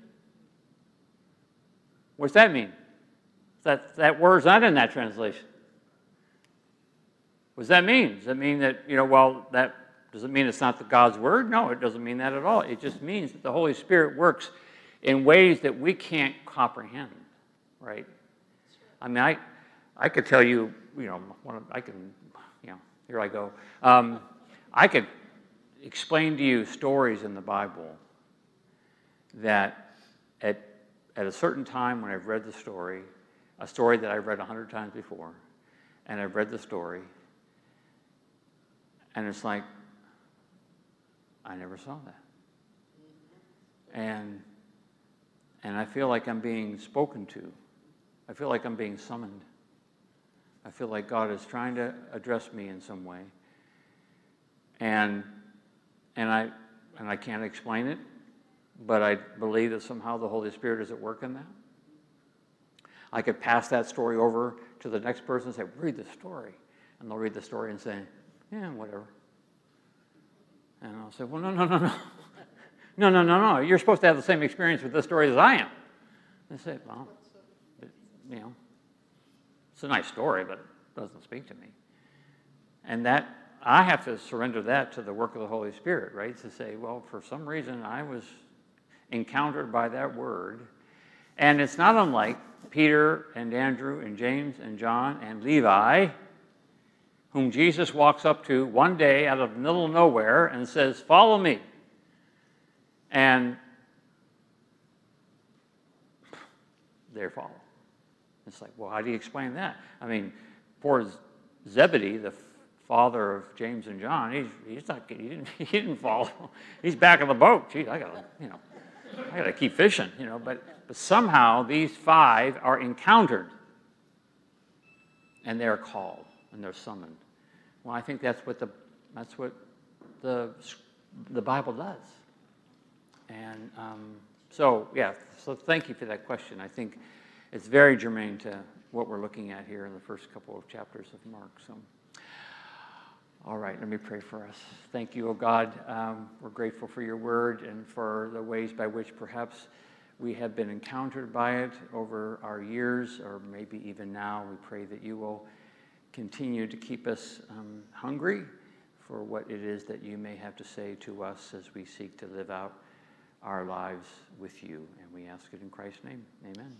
what's that mean? That, that word's not in that translation. What does that mean? Does that mean that, you know, well, that does it mean it's not the God's word? No, it doesn't mean that at all. It just means that the Holy Spirit works in ways that we can't comprehend, right? I mean, I, I could tell you, you know, I can, you know, here I go. Um, I could explain to you stories in the Bible that at, at a certain time when I've read the story, a story that I've read a hundred times before, and I've read the story, and it's like, I never saw that. And, and I feel like I'm being spoken to. I feel like I'm being summoned. I feel like God is trying to address me in some way. And, and, I, and I can't explain it, but I believe that somehow the Holy Spirit is at work in that. I could pass that story over to the next person and say, read the story. And they'll read the story and say, yeah, whatever. And I'll say, well, no, no, no, no. [LAUGHS] No, no, no, no. You're supposed to have the same experience with this story as I am. They say, well, you know, it's a nice story, but it doesn't speak to me. And that, I have to surrender that to the work of the Holy Spirit, right? To say, well, for some reason I was encountered by that word. And it's not unlike Peter and Andrew and James and John and Levi whom Jesus walks up to one day out of the middle of nowhere and says, Follow me. And they follow. It's like, well, how do you explain that? I mean, poor Zebedee, the father of James and John, he's, he's not, he didn't, [LAUGHS] he didn't follow. He's back in the boat. Gee, I gotta, you know, I gotta keep fishing, you know. But, but somehow these five are encountered and they're called and they're summoned. Well, I think that's what the, that's what the, the Bible does. And um, so, yeah, so thank you for that question. I think it's very germane to what we're looking at here in the first couple of chapters of Mark. So, all right, let me pray for us. Thank you, O oh God. Um, we're grateful for your word and for the ways by which perhaps we have been encountered by it over our years, or maybe even now. We pray that you will continue to keep us um, hungry for what it is that you may have to say to us as we seek to live out our lives with you. And we ask it in Christ's name. Amen.